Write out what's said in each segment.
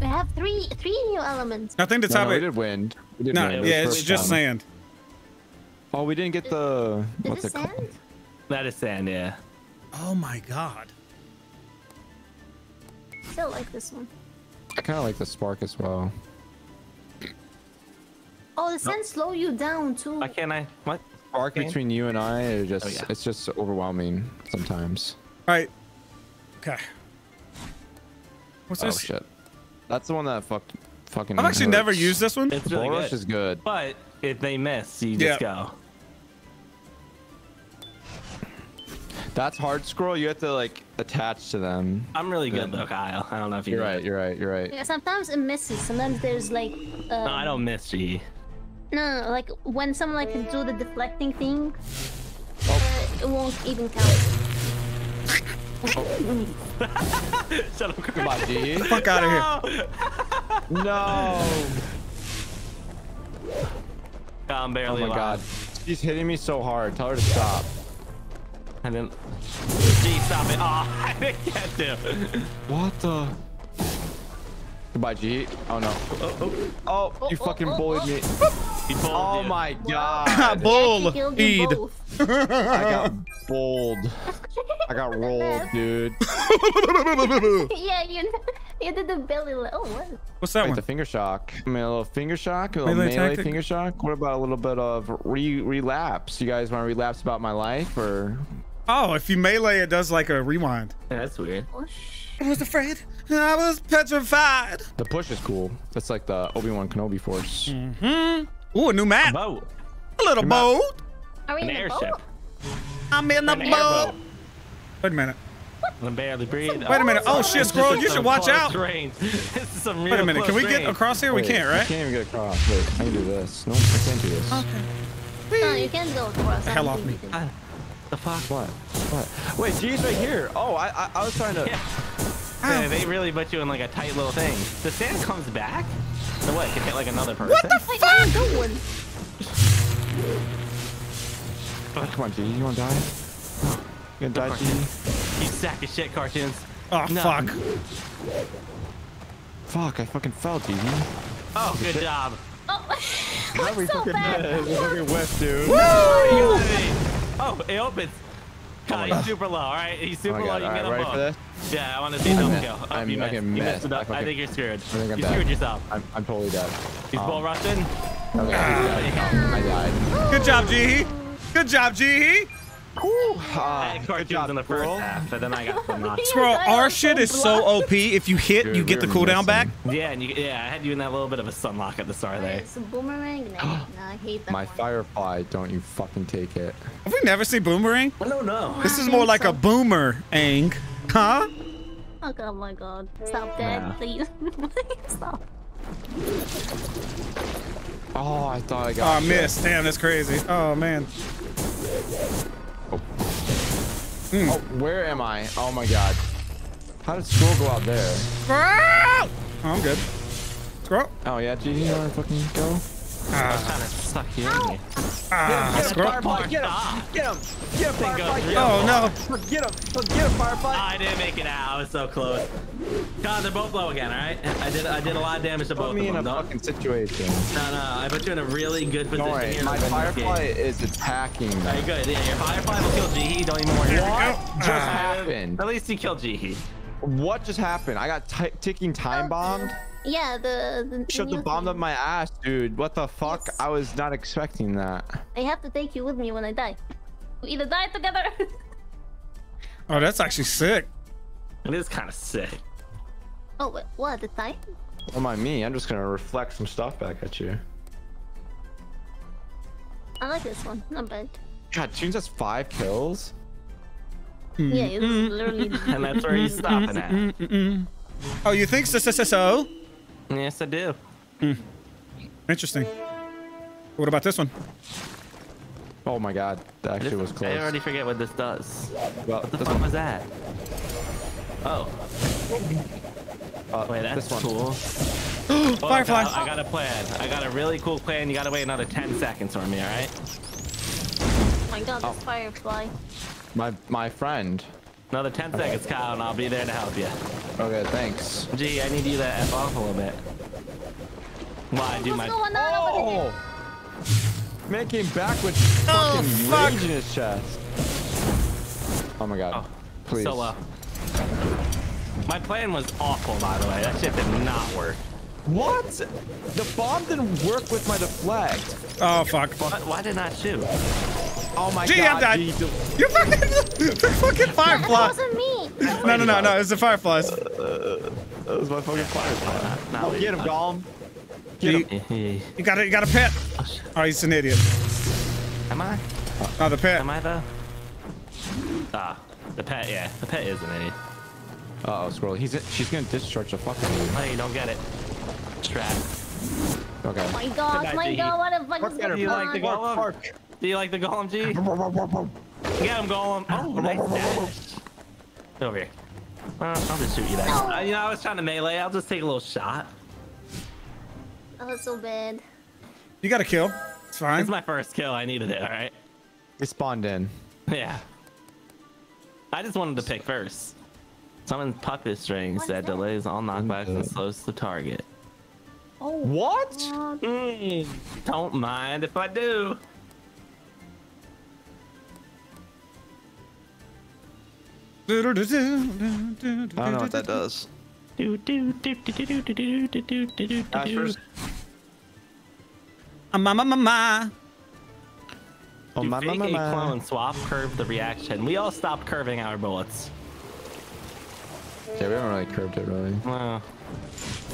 We have three three new elements. I think the No, top no, we did wind. We did No, wind. It yeah, it's just time. sand. Oh, we didn't get the Is what's this it called? That is sand, yeah. Oh my god. Still like this one. I kind of like the spark as well. Oh, the sand oh. slow you down too. Why can't I? What? Spark Okay. between you and I is just Oh, yeah. it's just overwhelming sometimes. All right. Okay. What's this? Oh this? shit. That's the one that fucked fucking. I've actually never used this one. It's The really bull good. is good. But if they miss, you Yeah. just go. That's hard scroll. You have to like attach to them. I'm really good though, Kyle. I don't know if you. You're know. right. You're right. You're right. Yeah, sometimes it misses. Sometimes there's like. Uh, No, I don't miss G. No, no, like when someone like can do the deflecting thing, Oh. uh, it won't even count. Shut up, Goodbye, G. Fuck out of here. no. I'm barely Oh my alive. god. She's hitting me so hard. Tell her to stop. I didn't. G, stop it. Oh, I didn't get to. What the? Goodbye, G. Oh no. Oh, you oh, fucking oh, bullied oh. me. He pulled Oh you. my god. Bull feed. I got bowled. I got rolled, dude. yeah, you you did the belly. li- Oh, what? What's that Like one? the finger shock. I mean, a little finger shock, a little Melee melee, finger shock. What about a little bit of re relapse? You guys want to relapse about my life or? Oh, if you melee, it does like a rewind. Yeah, that's weird. Oh, I was afraid. I was petrified. The push is cool. That's like the Obi Wan Kenobi force. Mm-hmm. Ooh, a new map. Boat. A little boat. Are we An in the airship. boat? I'm in the An boat. Wait a minute. I'm barely breathe. Wait a minute. Oh shit, Squirrel, you should watch out. Range. this is some real Wait a minute. Can we get across here? We can't, I right? can't even get across. Wait, I can do this. No, I can't do this. Okay. No, you can't go across. I hell don't off think me. you can. The fuck? What? What? Wait, G's right here. Oh, I, I, I was trying to. Yeah. Yeah, they really put you in like a tight little thing. The sand comes back. So what? It can hit like another person. What the fuck? where are you going? Oh, come on, G. You wanna die? You gonna die, G? You sack of shit, cartoons. Oh No. fuck. Fuck! I fucking fell, G. Oh, good job. Oh, I'm so bad. fucking whiff, dude. Woo! Oh, it opens. God, he's super low. All right, he's Oh super my low. You All can right, get ready him for this? Yeah, I want to see him I'm- kill. Oh, I'm you missed. fucking You missed missed. it I up. I think you're screwed. think I'm You dead. screwed yourself. I'm, I'm totally dead. He's Um, bull rushing. Okay, I died. Good job, G. Good job, G. I had good cartoons job, in the first Squirrel. half, but then I got some knocked. Squirrel, died our shit is so. OP. If you hit, Dude, you get the we're cooldown back. Yeah, and you, yeah, I had you in that little bit of a stunlock at the start there. It's a boomerang. No, no, I hate that My one. firefly, don't you fucking take it. Have we never seen boomerang? I don't know. This is more like so. a boomerang, huh? Oh god, oh my god. Stop that, Yeah. please. please stop. Oh, I thought I got. Oh, got I missed. Damn, that's crazy. Oh man. Hmm. Oh, where am I? Oh my god. How did Squirrel go out there? Squirrel! Oh, I'm good. Squirrel. Oh yeah, G, you wanna fucking go? I was kind of stuck here. in you. Firefly, get him! Get him! Get him, Firefly! real Oh no. Get him! Get him, Firefly! I didn't make it out. I was so close. God, they're both low again. All right. I did. I did a lot of damage to both Put me of in a them. Don't- fucking situation. No, no. I put you in a really good position here. my to Firefly is attacking All right, me. good. Yeah, your firefly will kill Jihi. Don't even worry. What just Ah. happened? At least he killed Jihi. What just happened? I got ticking time bombed. Yeah, the the, Shut the new bomb up my ass, dude. What the fuck? Yes. I was not expecting that. I have to take you with me when I die. We either die together. Oh, that's actually sick. It is kind of sick. oh, wait, what? The time? Don't mind me. I'm just gonna reflect some stuff back at you. I like this one. Not bad. God, Tunes has five kills. Yeah, it's literally. And that's where he's stopping at. Oh, you think so? so, so, so? Yes, I do. Hmm. Interesting. What about this one? Oh my god, that actually was close. I already forget what this does. well, What the fuck one, was that? Oh, uh, wait, that's this one. cool. Oh, Firefly. I got, I got a plan. I got a really cool plan. You gotta wait another 10 seconds for me, alright? Oh my god, this firefly. My my friend. Another 10 seconds, Kyle, and I'll be there to help you. Okay, thanks. Gee, I need you to F off a little bit. Why do my... going on over there? Oh! Man came back with Oh, fucking fuck. rage in his chest. Oh my god. Oh, Please. So low. My plan was awful, by the way. That shit did not work. What? The bomb didn't work with my deflect. Oh, fuck. Why, why did not shoot? Oh my Gee, I'm god. dead. Gee, del- You fucking, the fucking That firefly. wasn't me. No, no, no, no. it was the fireflies. That was my fucking firefly. Not Oh, what get him, Golem. Get You, him. you- you got a, you got a pet. Oh, he's an idiot. Am I? Oh, the pet. Am I though? Ah, the pet. Yeah, the pet is an idiot. Uh oh, squirrel. He's she's gonna discharge the fuck out of Oh, you don't get it. Strap. you. Okay. My God, my night, God, what the fuck is Get her, going You like the on? golem? Do you like the golem, G? Get him, golem. Oh, nice dash. Over here. Uh, I'll just shoot you that. No. Uh, you know, I was trying to melee. I'll just take a little shot. That was so bad. You got a kill. It's fine. It's my first kill. I needed it. All right. He spawned in. Yeah. I just wanted to pick first. Summon puppet strings What's that that? delays all knockbacks and slows the target. Oh. What? Mm, don't mind if I do. I don't know what that does. Ashers. my my my. ma ma. Oh, my. ma, ma, ma. clone swap curve the reaction. We all stopped curving our bullets. Yeah, we don't really curved it really. Well.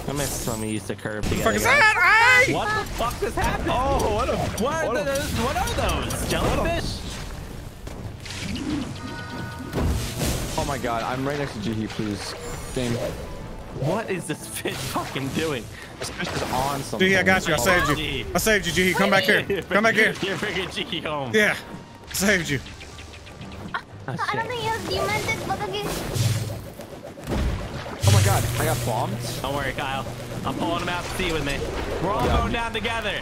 I miss when we used to curve Fuck together. is guys. that? Hey! What the fuck just happened? Oh, what a what, are a- those, what are those? Jellyfish? Oh my god, I'm right next to Jihi, please. Game. What is this fish fucking doing? This fish is on something. G, I got you. I saved you. Gee. I saved you, G. Come back here. Come back here. You're freaking cheeky home. Yeah. I saved you. Oh, I don't shit. think you, you meant it, but okay. My god, I got bombed. Don't worry, Kyle. I'm pulling him out to sea with me. We're all Yeah. going down together.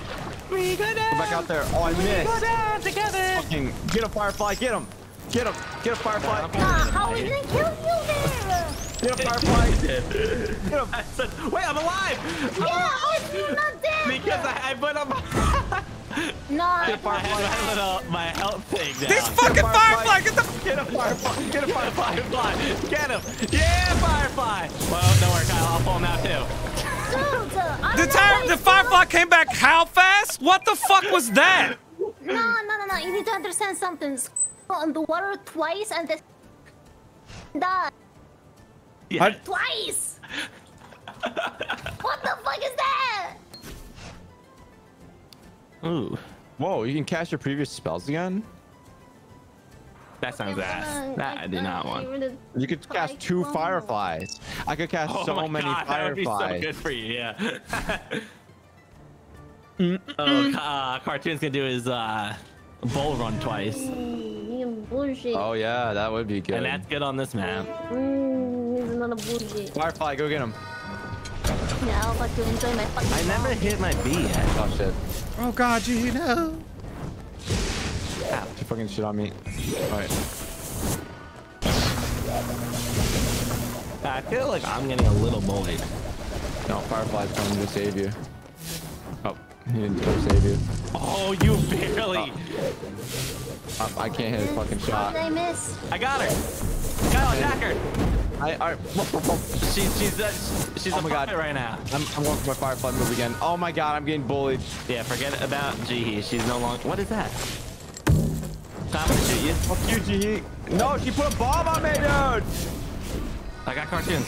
We go down. Go back out there. Oh, I We go missed. down together. Fucking get a firefly. Get him. Get him. Get a firefly. Nah, how we didn't kill you there? Get a firefly. Get him. I said, wait, I'm alive. Yeah, how is you not dead? Because I, I put up my, No, I had my little my health thing down. This fucking firefly. Get the. Get a firefly. Get a firefly. firefly. Get him. Yeah, firefly. Well, don't worry, Kyle. I'll pull him out too. dude, The don't time the firefly came back how fast? What the fuck was that? No, no, no, no. You need to understand something. On the water twice and then died Yeah. Twice. what the fuck is that? Ooh, Whoa, you can cast your previous spells again? that sounds ass. That I do not want. You could cast two fireflies. I could cast Oh so my many God, that would be so good for you. Yeah. oh, uh, cartoon's gonna do his uh, bull run twice. Oh yeah, that would be good. and that's good on this map. Mm, it's another bullshit. Firefly, go get him. Yeah, I'll fuck to enjoy my fucking I never bomb. hit my B yet. Oh shit. Oh god, G, no. You fucking shit on me. Alright. I feel like I'm getting a little bullied. No, Firefly's coming to save you. Oh, he didn't go save you. Oh, you barely. Um, I can't hit his fucking How shot. did I miss? I got her. Kyle, attack her. I, I, She's she's uh, she's Oh a my God. right now. I'm, I'm going for my Firefly move again. Oh my god, I'm getting bullied. Yeah, forget about Jihi. She's no longer. What is that? Time to shoot you. Fuck you, Jihi. No, she put a bomb on me, dude! I got cartoons.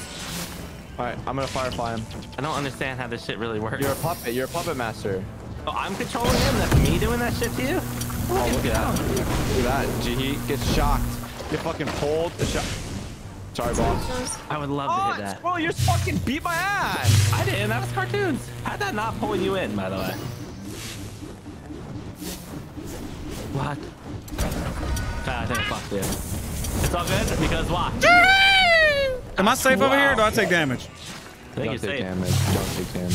Alright, I'm gonna Firefly him. I don't understand how this shit really works. You're a puppet. You're a puppet master. Oh, I'm controlling him. That's me doing that shit to you. Oh, look at that. Look at that. Jihi gets shocked. Get fucking pulled. The shot. Sorry, boss. I would love to Oh, hit that. Squirrel, you just fucking beat my ass! I didn't. That was cartoons. How'd that not pull you in, by the way? What? Ah, I think I fucked you. It's all good because watch. Am I safe over here or do I take damage? I think Don't take safe. damage. Don't take damage.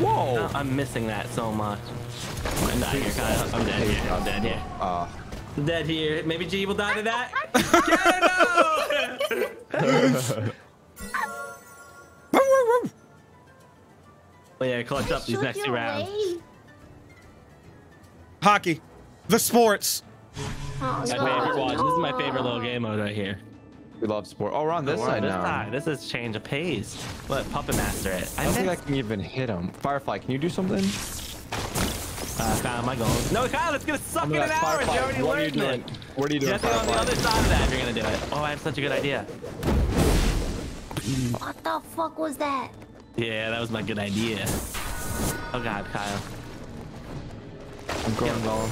Whoa! No, I'm missing that so much. I'm not here, Kyle. I'm dead here. I'm dead here. Uh, Dead here. Maybe G will die to that. Get it out! Well, yeah, clutch up these next you two rounds. Hockey. The sports. Oh, My favorite God. This is my favorite little game mode right here. We love sport. Oh, we're on this We're on side this now. side. This is change of pace. Let Puppet Master it. I I don't think I can even hit him. Firefly, can you do something? Uh, Kyle, my goal. No, Kyle, it's gonna suck in an hour. Firefly, You already what are you learned doing? it. What are you doing, Just on the other side of that if you're gonna do it. Oh, I have such a good idea. What the fuck was that? Yeah, that was my good idea. Oh god, Kyle. I'm going Yeah. Golem.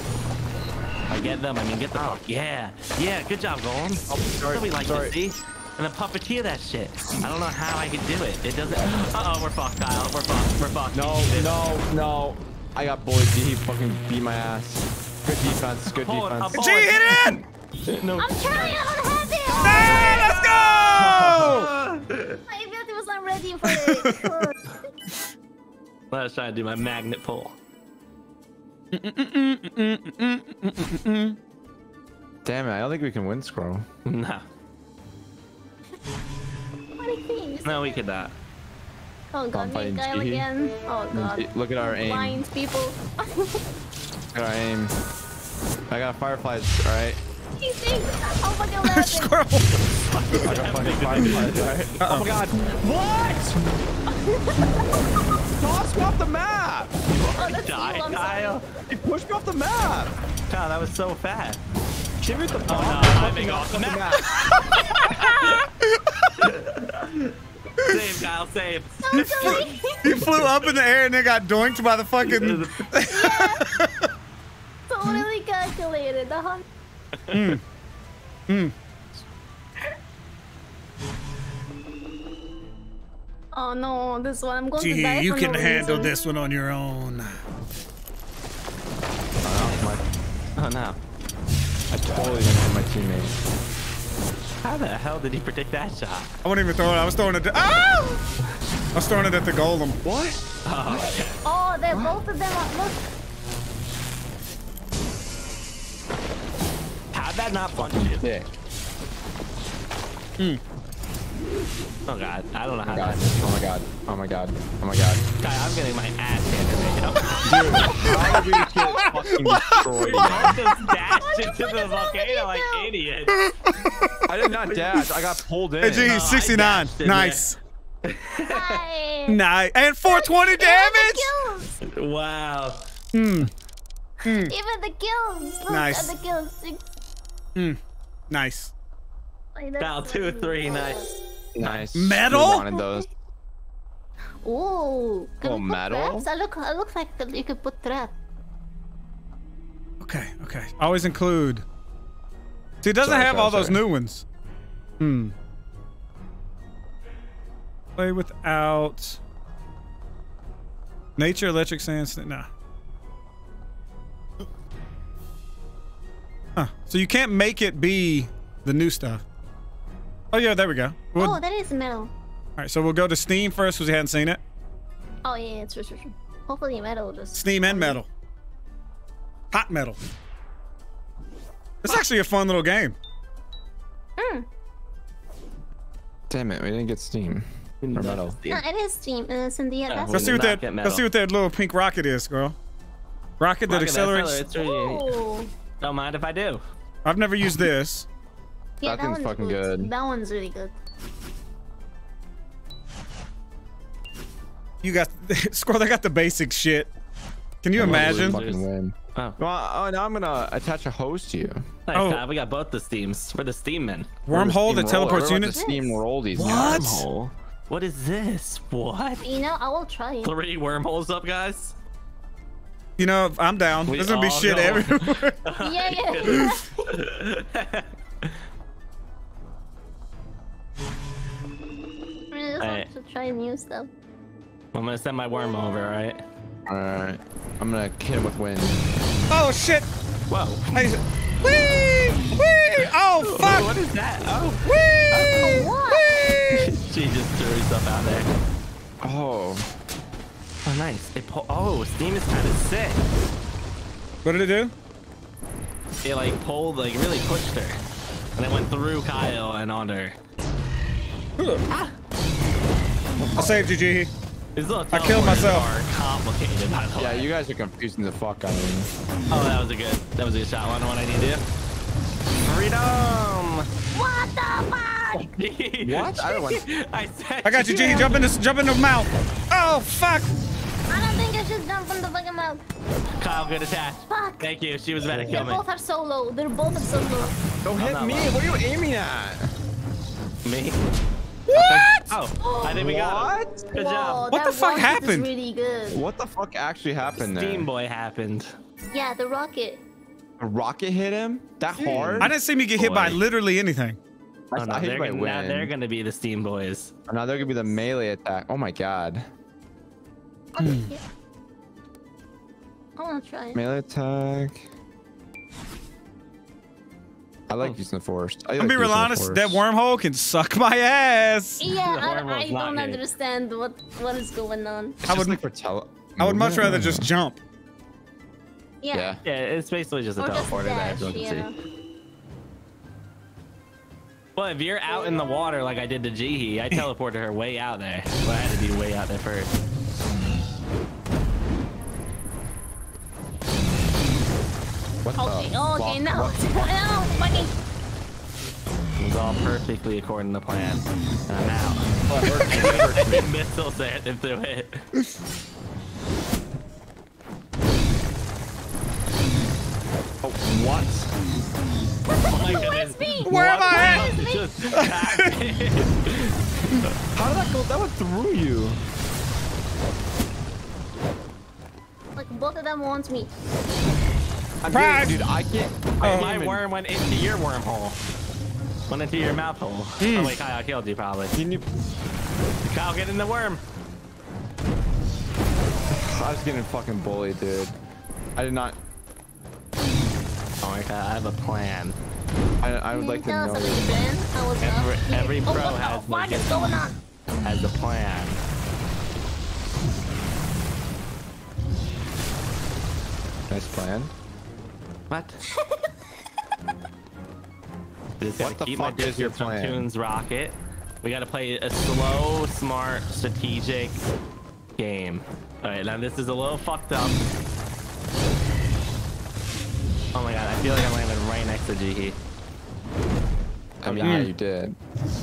I get them. I mean, get the fuck. Yeah, yeah. Good job, Golem. Oh, sorry, That's what we like sorry. to see. And then puppeteer that shit. I don't know how I could do it. It doesn't. Uh oh, we're fucked, Kyle. We're fucked. We're fucked. No, no, no. I got bullied. He fucking beat my ass. Good defense. Good Hold defense. I'm G, hit it in! No. I'm trying. I don't have it. Hey, let's go! My ability was not ready for it. Let's try to do my magnet pull. Damn it! I don't think we can win Scroll. No. Funny things. No, we could not. Oh god, me fighting Kyle Jihi. again. Oh mm, god. Look at our aim. Blind people. Look at our aim. I got fireflies. All right. he thinks I'm fucking. Squirrel. I got fucking fireflies. All right. Oh my god. What? Toss me off the map. Oh, that's Die, cool, I'm Kyle. sorry. He pushed me off the map. Kyle, that was so fast. Give me the Oh no, I'm being off the map. Save, Kyle, save. So silly. He flew up in the air and then got doinked by the fucking. yeah. totally calculated. Uh huh. Oh no, this one I'm going to die Gee, you can no handle reason. this one on your own. Oh my... oh no. I totally didn't hit my teammate. How the hell did he predict that shot? I wasn't even throw it. I was throwing it. To, oh! I was throwing it at the golem. What? Oh, oh they're both of them. Are, look, How'd that not punch you? Dick. Hmm. Oh god, I don't know how oh God. that. Oh my god. Oh my god. Oh my god. Kyle, I'm getting my ass handed right now. Dude, how did we get fucking destroyed? I just dashed into the volcano like do? idiot. I did not dash. I got pulled in. Hey, G, oh, I 69. Nice. Nice. And 420 damage? Kills. Wow. Even the kills. Hmm. Hmm. Look Nice. at the kills. Six- hmm. Nice. Like, that's two, really three, nice. Nice. Metal? We wanted those. Ooh. Can Oh, we put metal? traps? I look. I look like that you could put trap. Okay, okay. Always include. See, it doesn't Sorry, have sorry, all those new ones. Hmm. Play without. Nature, electric, sand, sn- nah. Huh. So you can't make it be the new stuff. Oh yeah, there we go. We'll- Oh, that is metal. All right, so we'll go to Steam first because we hadn't seen it. Oh yeah, it's true, true, true. Hopefully metal will just. Steam and metal. Hot metal. It's actually a fun little game. Mm. Damn it, we didn't get Steam. Or metal. No, it is Steam. Uh, it's in the Yeah, that's Let's see what that. Let's see what that little pink rocket is, girl. Rocket that Rocket accelerates. accelerates really- Oh. Don't mind if I do. I've never used this. Yeah, That thing's one's fucking good. That one's really good. You got scroll. They got the basic shit. Can you imagine? Fucking win. Oh, Well, oh, now I'm gonna attach a hose to you. nice, Oh. Kyle. We got both the steams. We're the steam men. Wormhole that Steam teleports roller. We're about units. to Steam rollies. What? Wormhole. What is this? What? You know, I will try it. Three wormholes up, guys? You know, I'm down. We There's gonna be shit know. everywhere. yeah, yeah. I just Hey. want to try new stuff. I'm gonna send my worm over, alright? Alright. I'm gonna hit him with wind. oh shit! Whoa. Hey, wee, wee! Oh fuck! What is that? Oh. Wee! What? Wee! she just threw herself out there. Oh. Oh, nice. It pull- oh, steam is kind of sick. What did it do? it like pulled, like really pushed her, and it went through Kyle and on her. I saved you, G. These I killed myself. Complicated, by the Yeah, way. you guys are confusing the fuck out of me. Oh, that was a good. That was a good shot. Wanna know what I need to do? Freedom. What the fuck? What? I don't want- I said. I got you, G. Jump in the jump in the mouth. Oh fuck! I don't think I should jump from the fucking mouth. Kyle, good attack. Fuck. Thank you. She was about to They kill me. both are so low. They're both are so low. Don't hit me. lying. What are you aiming at? Me? What? Oh, I think we got him. Good Whoa, job. What the fuck happened? Really good. What the fuck actually happened there? Steam Boy happened. Yeah, the rocket. A rocket hit him? That hard? I didn't see me get hit by literally anything. Oh, no, I they're, gonna, now win. they're gonna be the Steam Boys. Oh, now they're gonna be the melee attack. Oh my god. Okay. Yeah. I wanna try it. Melee attack. I like Oh. using the forest. I I'm like be real using the honest. That wormhole can suck my ass. Yeah, I, I don't good. understand what what is going on. It's I would- like for tele- I would much rather just jump. Yeah. Yeah. Yeah, it's basically just a Or just teleporter that dash, everyone can yeah. see. Well, if you're out in the water like I did to Jihi, I teleported her way out there. But I had to be way out there first. What the Okay, oh, okay, no. now. What- now, fucking. It was all perfectly according to plan. And I'm out. The missile set him through it. Oh, what? Oh my Where's goodness. me? Where am I at? Just. How did that go? That went through you. Like both of them want me. I'm Surprise! Dude, I can't. Oh, my even- worm went into your wormhole. Went into your mouth hole. Hmm. Oh wait, Kyle killed you probably. Can you? Kyle, get in the worm. I was getting fucking bullied, dude. I did not. Oh my god, I have a plan. I, I would like to know. us about your plan. I was Every- not here. every oh, pro what has the fuck like is a- going on? Has a plan. Nice plan. What? Just What the keep my fuck is your plan? Toon's rocket. We gotta play a slow, smart, strategic game. Alright, now this is a little fucked up. Oh my god, I feel like I'm landing right next to Jihi. Oh, mm. yeah, you did.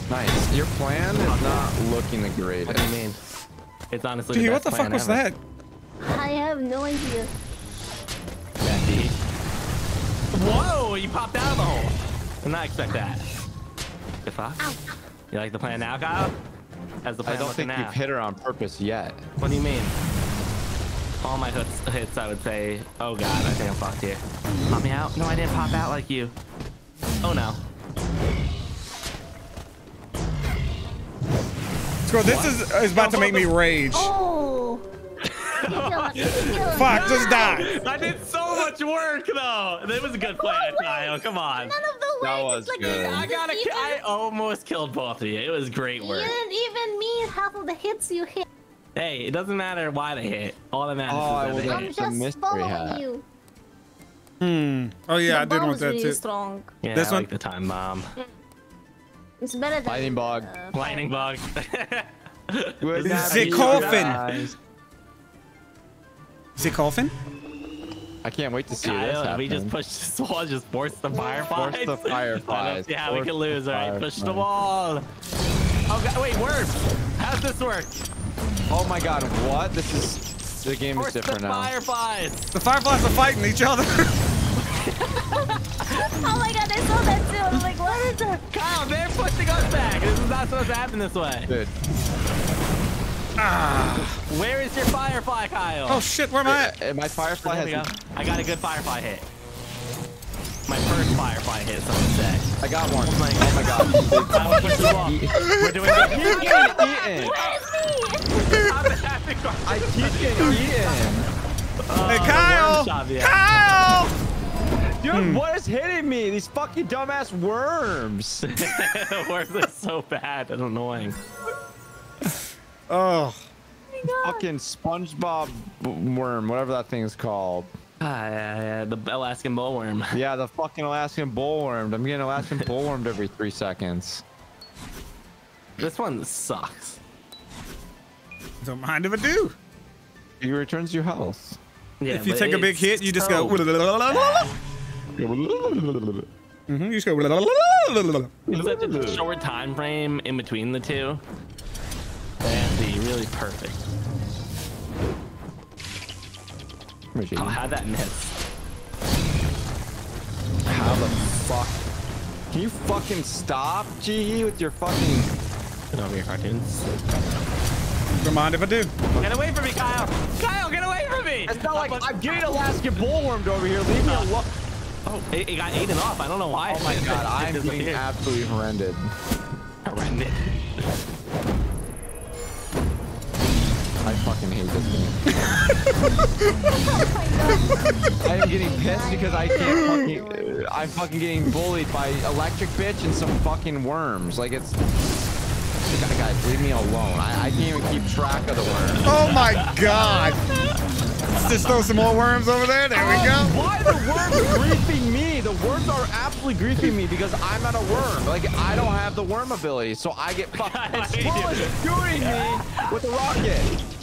Nice. Your plan is not looking the greatest. What do you mean? It's honestly Gee, the what best the fuck was ever. that? I have no idea. Yeah, Jihi. Whoa, you popped out of the hole. Did not expect that. The fuck? You like the plan now, Kyle? As the plan I plan don't think now? you've hit her on purpose yet. What do you mean? All my hits, hits, I would say, oh god, I think I'm fucked here. Pop me out? No, I didn't pop out like you. Oh no. Squirrel, this is, is about to make me rage. Oh! Fuck, just die. I did so much work though. It was a good plan, Kyle. Come on. None of the That was like, good. I got a, didn't I even- almost killed both of you. It was great work. You work. didn't even mean half of the hits you hit. Hey, it doesn't matter why they hit. All that matters Oh, is that would've- they I'm hit. Just following hat. you. Hmm. Oh yeah, I did bomb want was that really too. strong. Yeah, This I one? like the time bomb. It's better than Lightning bug. uh, Lightning bug. Good Is it coffin? Guys. Is it coffin? I can't wait to see this Kyle, happen. we just pushed this wall, just force the fireflies. Force the I don't fireflies. see how we can lose. All right, push the wall. Oh god, wait, worms. How's this work? Oh my god, what? This is the game Force is different the now. fireflies. The fireflies are fighting each other. Oh my god, I saw that too. I was like, what is that? Kyle, they're pushing us back. This is not supposed to happen this way. Dude, Ah. Where is your firefly, Kyle? oh shit, where am I at? uh, my firefly there we go. has. I got a good firefly hit. My first firefly hit, some would say. I got one. Oh my- Oh my god. I will push the wall. We're doing good. You're getting eaten. Where's? I keep getting eaten. Hey Kyle! shot me. Kyle! Dude, what is hitting me? These fucking dumbass worms. Worms are so bad and annoying. Oh. fucking SpongeBob worm, whatever that thing's called. Ah, yeah, yeah, the Alaskan bullworm. Yeah, the fucking Alaskan bullworm. I'm getting Alaskan bullwormed every three seconds. This one sucks. Don't mind if I do. He returns you health. Yeah, if you take a big hit, you just go. so Mhm, you just go. It's such a short time frame in between the two. Really perfect. Machine. Oh, how'd that miss? How the fuck? Can you fucking stop, G with your fucking? Get over your cartoons. Don't mind if I do. Get away from me, Kyle! Kyle, get away from me! It's not like I'm getting Alaska bullwormed over here. Leave me oh. alone. Oh, it, it got eaten off. I don't know why. Oh my god, I'm being absolutely horrendous. horrendous. I fucking hate this game. I am getting pissed because I can't fucking. I'm fucking getting bullied by electric bitch and some fucking worms. Like it's. Guys, guys, leave me alone. I, I can't even keep track of the worms. Oh my god. Let's just throw some more worms over there. There we oh, go. Why the worms griefing me? The worms are absolutely griefing me because I'm not a worm. Like I don't have the worm ability, so I get fucked. I It's hate Squirrel is shooting me with the rocket.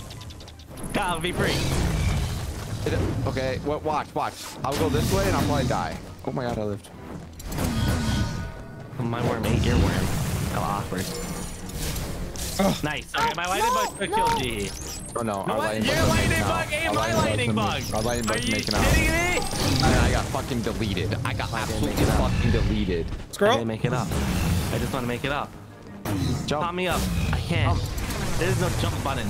Kyle, be free. It- okay, what? Watch, watch. I'll go this way and I'll probably die. Oh my god, I lived. My worm ate your worm. How awkward. Nice. Okay, my lightning no, bug took no. kill G. Oh no, our What? lightning Your bug's lightning bug ate my lightning bug. Our lightning Are bug's you making out. kidding me? I, I got fucking deleted. I got absolutely make it up. fucking deleted. I Squirrel. didn't make it up. I just want to make it up. Pop Jump. me up. I can't. There's no jump button.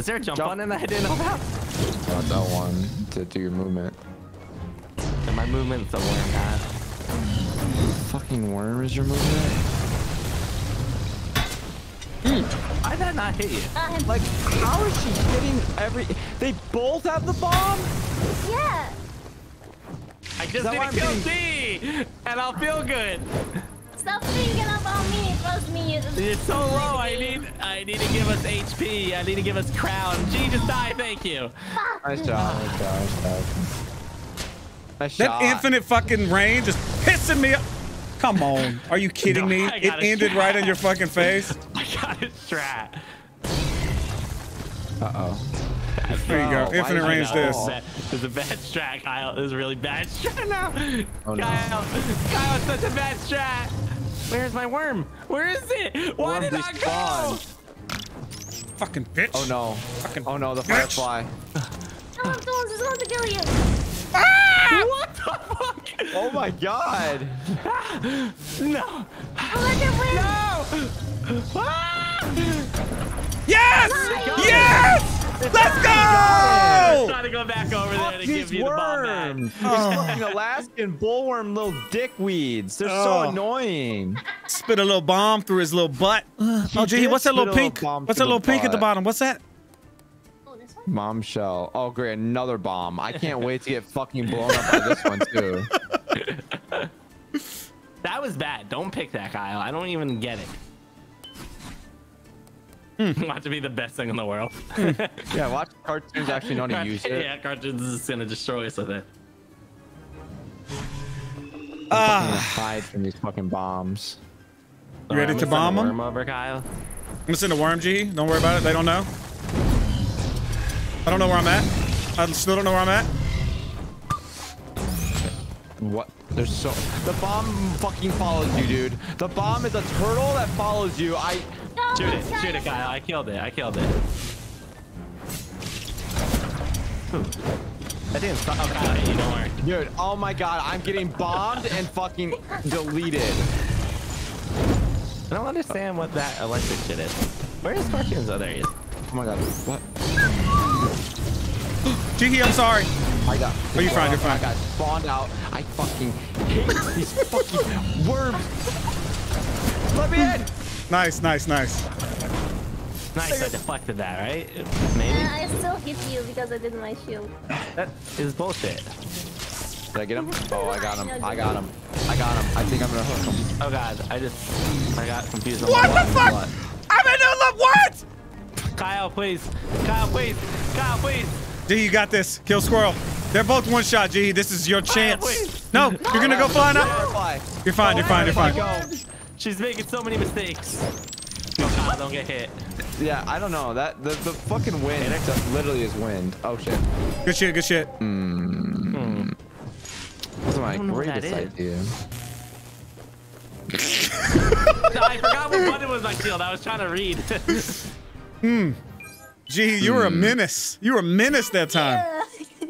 Is there a jump, Jump. button that I didn't know about? Oh, it's L1 to do your movement. And my movement's a worm, guy. Fucking worm is your movement? Why did that not hit you? Uh, Like, how is she hitting every... They both have the bomb? yeah. I just need why to I'm kill D, and I'll feel good. Stop thinking about me. Trust me. It's It's so low. I need, I need to give us HP. I need to give us crown. G, just die. Thank you. Nice job, nice job, nice job. Nice That shot. infinite fucking range is pissing me up. Come on. Are you kidding No, me? It ended shot. right in your fucking face. I got it strat. Uh-oh. There you go. No, why Infinite did you range know? this. Bad- This is a bad strat, Kyle. This is a really bad strat now. Oh, no. Kyle, Kyle, it's such a bad strat. Where's my worm? Where is it? Why Worm did I go? despawned. Fucking bitch. Oh no. Fucking Oh no, the bitch. firefly. No, someone's just want to kill you. What the fuck? Oh my god. No. Let it win. No. Ah! Yes! Yes! Let's go! trying to go back over there to give you the bomb back. worms. These fucking Alaskan bullworm little dickweeds. They're so Oh. annoying. Spit a little bomb through his little butt. Oh, gee, what's that little a little pink? What's that little the pink at the bottom? What's that? Oh, this one? Bomb shell. Oh great, another bomb. I can't wait to get fucking blown up by this one too. That was bad. Don't pick that, Kyle. I don't even get it. Want to be the best thing in the world. Yeah, watch cartoons actually know how to use it. yeah, cartoons is gonna destroy us with it. I'm Ah, gonna hide from these fucking bombs. You ready I'm to bomb them? worm over, Kyle. I'm gonna send a worm, G. Don't worry about it. They don't know. I don't know where I'm at. I still don't know where I'm at. What? There's so the bomb fucking follows you, dude. The bomb is a turtle that follows you. I No, Shoot it, shoot it, Kyle. I killed it. I killed it. I didn't stop. Oh, Kyle, you don't worry. dude, oh my god, I'm getting bombed and fucking deleted. I don't understand what that electric shit is. Where is cartoons? Oh, there he is. Oh my god, what? G, I'm sorry. I got. Oh, you're fine, you're fine. I got spawned out. I fucking hate these fucking worms. Let me in. Nice, nice, nice. Nice, I deflected that, right? Maybe. And I still hit you because I did my shield. That is bullshit. Did I get him? Oh, I got him. I got him. I got him. I think I'm gonna hook him. Oh god, I just I got confused. on What the fuck? What? I'm in the what? Kyle, please. Kyle, please. Kyle, please. G, you got this. Kill squirrel. They're both one shot, G. This is your chance. wait. No, you're gonna go flying up. You're fine. You're fine. You're fine. Go. She's making so many mistakes. No, Kyle, don't get hit. Yeah, I don't know. That the, the fucking wind that literally is wind. Oh shit. Good shit. Good shit. Hmm. That's my don't know what that greatest is. idea. I forgot what button was my shield. I was trying to read. G, you were a menace. You were a menace that time.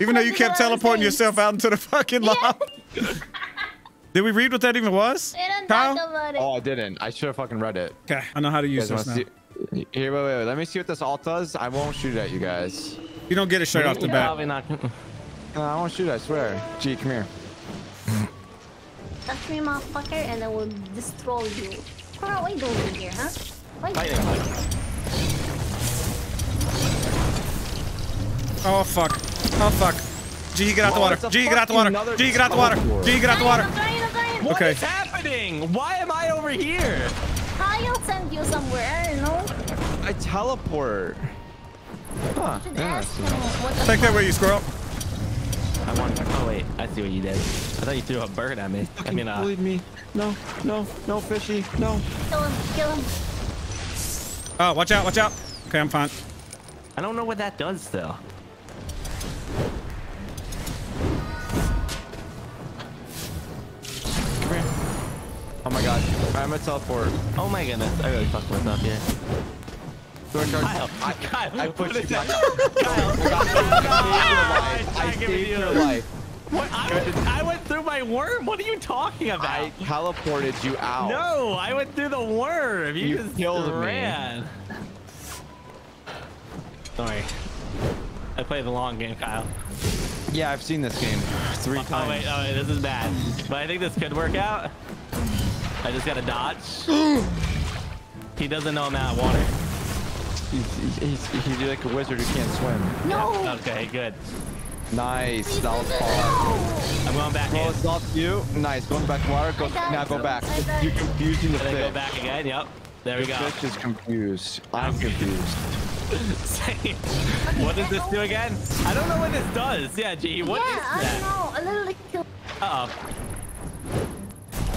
Even though you kept teleporting yourself out into the fucking lob. Did we read what that even was? We don't Kyle? talk about it. Oh, I didn't. I should have fucking read it. Okay, I know how to use this now. see? Here, wait, wait, wait. Let me see what this alt does. I won't shoot at you guys. You don't get it straight off the bat. Probably not. No, uh, I won't shoot. I swear. G, come here. Touch me, motherfucker, and I will destroy you. Carl, what are you doing here, huh? What are you Fighting. Oh fuck. Oh fuck. G, get out the water. it's a G, get out the water. fucking G, get out the water. teleport. G, get out the water. I'm trying, I'm trying. What Okay. is happening? Why am I over here? Kyle sent you somewhere, you know? I teleport. Huh. Should ask interesting. him what the Take that with you, squirrel. I want. Oh wait, I see what you did. I thought you threw a bird at me. I mean, uh, bullied me. No, no, no, fishy. No. Kill him, kill him. Oh, watch out, watch out. Okay, I'm fine. I don't know what that does still. Oh my god. I'm gonna teleport. Oh my goodness, I really fucked myself here. Throw a card. Kyle, I, Kyle, I pushed you back. that? I saved give your you- life. I saved your life. What? I, went, I went through my worm. What are you talking about? I teleported you out. no, I went through the worm. You, You just killed me. ran. Sorry. I play the long game, Kyle. Yeah, I've seen this game three Oh times. wait, oh wait, this is bad. But I think this could work out. I just gotta dodge. he doesn't know I'm out of water. He's, he's, he's like a wizard who can't swim. No! Okay, good. Nice. That was No! I'm going back Roll in. it's off you. Nice. Going back to water. Go, now go back. You're confusing the Can I go back again? Yep. There we The go. fish is confused. I'm confused. Same. what does this do again? I don't know what this does. Yeah, G. What is yeah, I that? don't know. A little kill.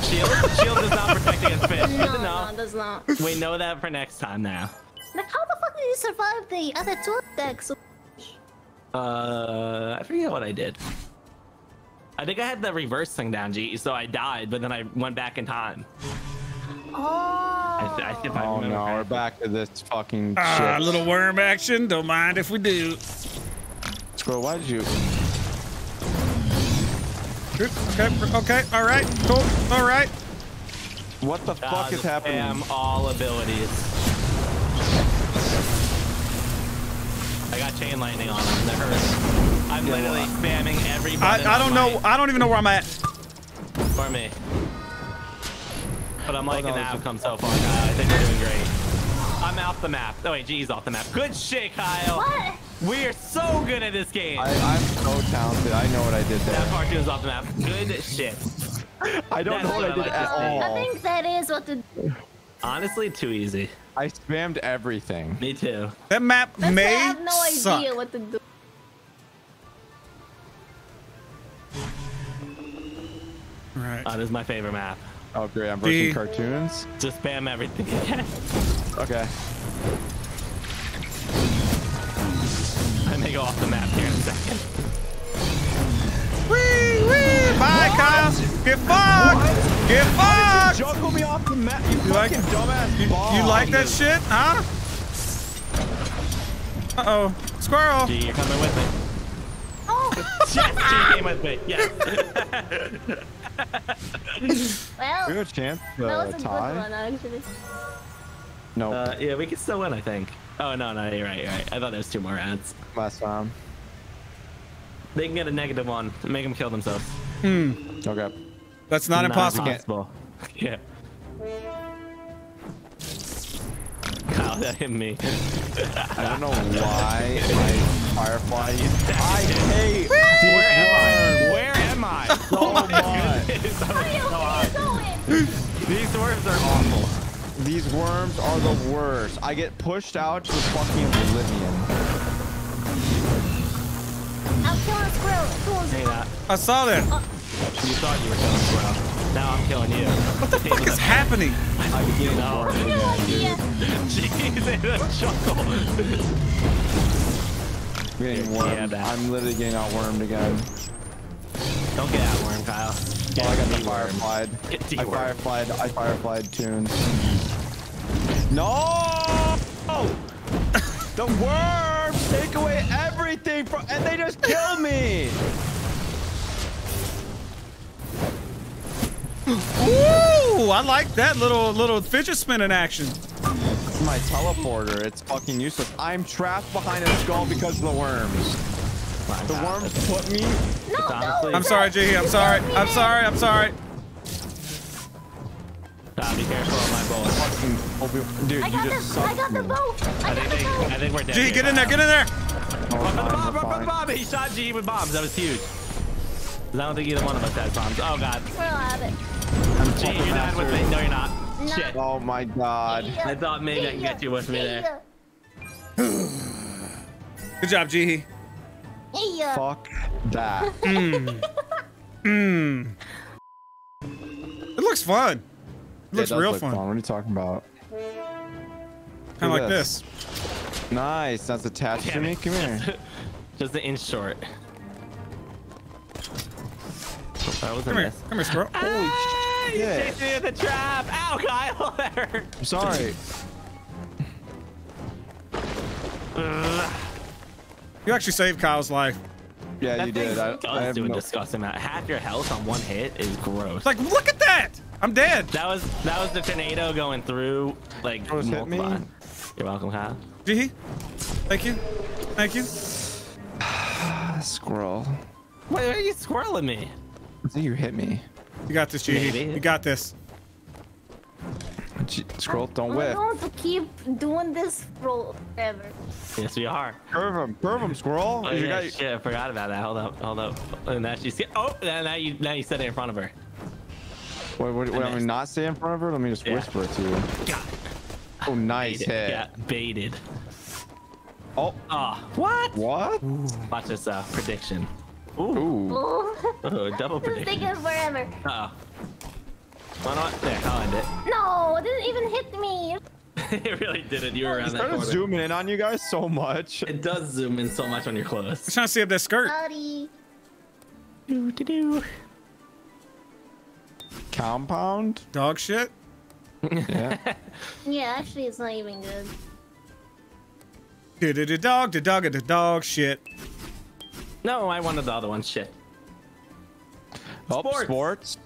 Uh. Shield? Shield does not protect against fish. No, Good to no, it does not. We know that for next time now. Like, how the fuck did you survive the other two attacks? Uh, I forget what I did. I think I had the reverse thing down, G, so I died, but then I went back in time. Oh. I, I I Oh remember no, we're back to this fucking Ah, shit. little worm action. Don't mind if we do. Squirrel, why did you? Good. Okay, okay, all right, cool, all right. What the Uh, fuck is just happening? Spam all abilities. I got chain lightning on him. That hurts. I'm literally spamming every button. I, I don't know. my- I don't even know where I'm at. For me. But I'm liking no, the it's outcome so far, Kyle. I think we're doing great. I'm off the map. Oh wait, G's off the map. Good shit, Kyle. What? We are so good at this game. I, I'm so talented. I know what I did there. that there. is off the map. Good shit. I don't That's know what I what I did like at to see. I think that is what the. Honestly, too easy. I spammed everything. Me too. That map That's why I have no suck. idea what to do. All right. Uh, this is my favorite map. Oh great, I'm D. breaking cartoons. Just spam everything again. Okay. I may go off the map here in a second. Wee, wee. Bye, Kyle. Get fucked. Get fucked. Juggle me off the map, you, You like- fucking dumbass You, ball. you like that shit, huh? Uh oh, squirrel. G, you're coming with me. Oh, Yes, G came with me. Yes. well, We have a chance that was to a good one, actually. No, Uh, yeah, we can still win, I think. Oh, no, no, you're right, you're right. I thought there was two more rounds. last time. They can get a negative one and make them kill themselves. Hmm. Okay. That's not impossible. impossible. Yeah. Kyle, that hit me. I don't know why my Firefly. I hate Where am I? Where am I? These worms are the worst. I get pushed out to the fucking oblivion. Squirrel, Toons. Hey, that. I saw that. Uh, you thought you were killing Squirrel. Now I'm killing you. What the fuck is happening? I'm getting No. again, idea. Jeez, they chuckle. I'm getting Yeah, wormed. that. I'm literally getting outwormed again. Don't get out, worm, Kyle. Get Oh, I got the de-wormed. fireflied. I de-wormed. fireflied. I fireflied tunes. No! the worms take away everything from, and they just kill me. Ooh, I like that little little fidget spinning action. My teleporter. It's fucking useless. I'm trapped behind a skull because of the worms. The worms put me. No, no. I'm sorry, G. I'm sorry. I'm sorry. I'm sorry. Kyle, be careful of my bullets. Fucking, oh, dude, I you got just the, I sucked got the me. bow. I I got think, the they, bow. I think we're dead. G, here, get in there. Get in there. Oh, Run the bomb, we're run the bomb. He shot G with bombs. That was huge. 'Cause I don't think either one of us has bombs. Oh god. Squirrel have it. G, you're not with me. No, you're not. No. Shit. Oh my god. I thought maybe I could get you with me there. Good job, G. Yeah. Fuck that. Hmm. It looks fun. It looks does real look fun. What are you talking about? Kind of like this. this. Nice. That's attached to me. it. Come here. Just an inch short. That was a Come here. miss. Come here, squirrel. Ah, you shit. chased me in the trap. Ow, Kyle. That hurt. I'm sorry. You actually saved Kyle's life. Yeah, That you thing did. I, I does have do a disgusting amount. Half your health on one hit is gross. Like, look at that. I'm dead. that was that was the tornado going through like Almost hit me. You're welcome, Kyle. G. Thank you. Thank you. Squirrel. Wait, why are you squirreling me? I think you hit me. You got this, G. You got this. G- Squirrel, don't We're whip. going to keep doing this for forever. Yes, we are. Curve him. Curve him, squirrel. Oh, You yeah, got- shit, I forgot about that. Hold up, hold up. And now she's oh, now now you now you said it in front of her. What, what, what, am I not stay in front of her? Let me just Yeah. whisper it to you. God, Oh, nice baited. hit. Yeah, baited. Oh, Oh, what? what? Watch this uh, prediction. Ooh, Ooh. Oh, Ooh, double this is prediction. taking forever. Uh oh. Why not? There, I'll end it. No, it didn't even hit me. it really didn't. You were I around that started corner. zooming in on you guys so much. It does zoom in so much when you're I'm close. trying to see up that skirt. Sorry. Do, do, do. Compound? Dog shit. Yeah. Yeah, actually, it's not even good. Do do do dog, the dog, the dog shit. No, I wanted the other one. Shit. Oh, Sports. sports.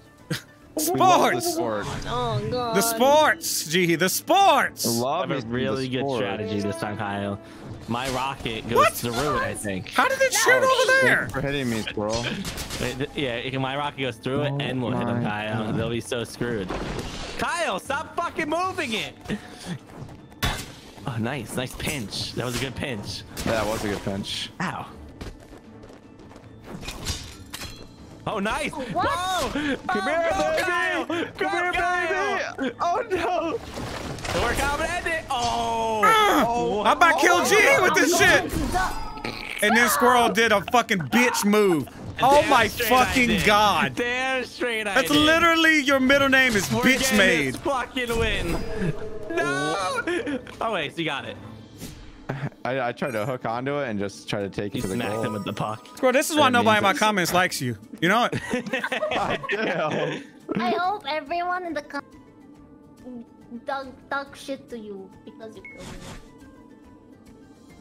We love the Sports. sport. Oh god. The sports, G. The sports. I I love have a really good sport. strategy this time, Kyle. My rocket goes What? through it, I think. How did it shoot over there? Thanks for hitting me, squirrel. Yeah, my rocket goes through it Oh and we'll hit him, oh Kyle. God. They'll be so screwed. Kyle, stop fucking moving it! Oh, nice. Nice pinch. That was a good pinch. That was a good pinch. Ow. Oh, nice! What? Whoa! Oh, Come oh, here, go, baby! Kyle! Come Go, here, Kyle! baby! Oh no! So we're coming at it! Oh! Ah. Oh, I about oh, killed G oh, with this shit. And then Squirrel did a fucking bitch move. Oh Damn my fucking god. Damn straight I That's did. literally your middle name is We're bitch made. this fucking win. No! Oh wait, so you got it. I, I tried to hook onto it and just try to take You it to the smacked goal. him with the puck. Bro, this is why nobody in my comments likes you. You know it? Damn. I hope everyone in the com- dog talk shit to you because you killed me.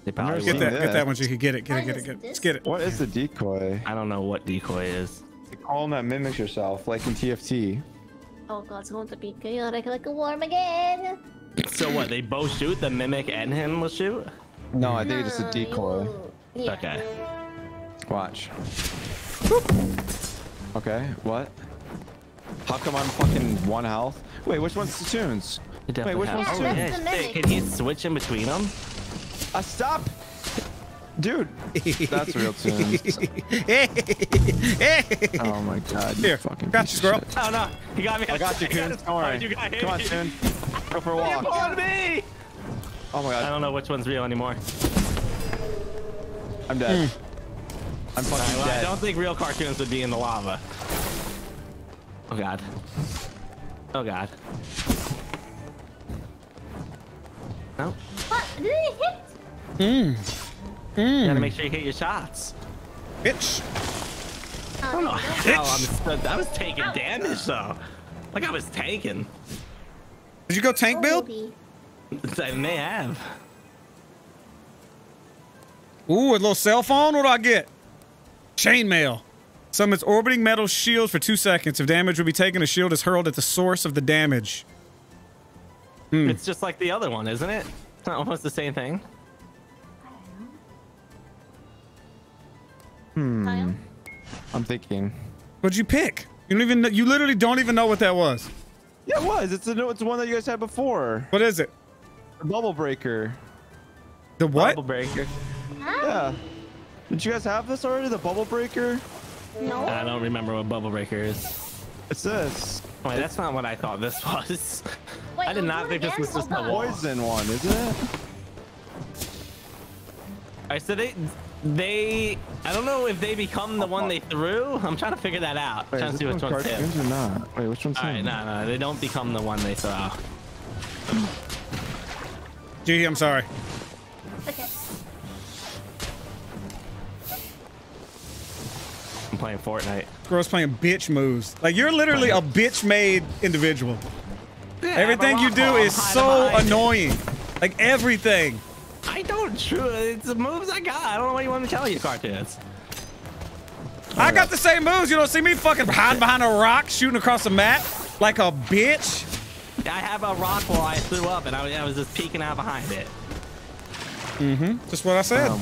They probably Get that, will. get that this. one, G. Get it, get it, What get it, is get it. Let's get it. What is the decoy? I don't know what decoy is. The column that mimics yourself, like in TFT. Oh god, it's going to be chaotic like a worm again. So what? They both shoot. The mimic and him will shoot. No, I think it's just a decoy. you- Yeah. Okay. Watch. Okay, what? How come I'm fucking one health? Wait, which one's the tunes? Wait, which has- one's Yeah, Oh, tunes? the Hey, mimic. Can he switch in between them? Uh, stop! Dude, that's real tunes. Oh my god. you Here, fucking got piece you, of squirrel. shit. Oh no, he got me. I got you, Coons. Don't worry. Come on, me. Tune. Go for a You're walk. Pulling me. Oh my god. I don't know which one's real anymore. I'm dead. I'm fucking Well, I don't think real cartoons would be in the lava. Oh god. Oh god. No. What? Did it hit? Mm. You Mm. gotta make sure you hit your shots. Bitch. Oh, I don't know how I'm Bitch. I was taking damage though. Like I was tanking. Did you go tank go. build? Maybe. I may have. Ooh, a little cell phone? What do I get? Chainmail. Summons orbiting metal shield for two seconds. If damage would be taken, a shield is hurled at the source of the damage. Hmm. It's just like the other one, isn't it? It's not almost the same thing. Kyle? I'm thinking. What'd you pick? You don't even. Know, you literally don't even know what that was. Yeah, it was. It's the it's the one that you guys had before. What is it? The bubble breaker. The what? Bubble breaker. Yeah. Did you guys have this already? The bubble breaker? No. I don't remember what bubble breaker is. It's this. Wait, that's not what I thought this was. Wait, I did not think this was just Hold a Poison one, is it? I said they, they. I don't know if they become the one they threw. I'm trying to figure that out. Wait, trying to see this which one one's him. cartoons or not? Wait, which one's All right, him? no, no, they don't become the one they throw. Gee, I'm sorry. Okay. I'm playing Fortnite. Girl's playing bitch moves. Like you're literally a bitch-made individual. Everything you do is so annoying. Like everything. I don't true. It's the moves I got. I don't know what you want me to tell you, cartoons. I got the same moves. You don't see me fucking hiding behind a rock, shooting across the map like a bitch. I have a rock wall I threw up, and I, was- I was just peeking out behind it. Mm-hmm. Just what I said. Um,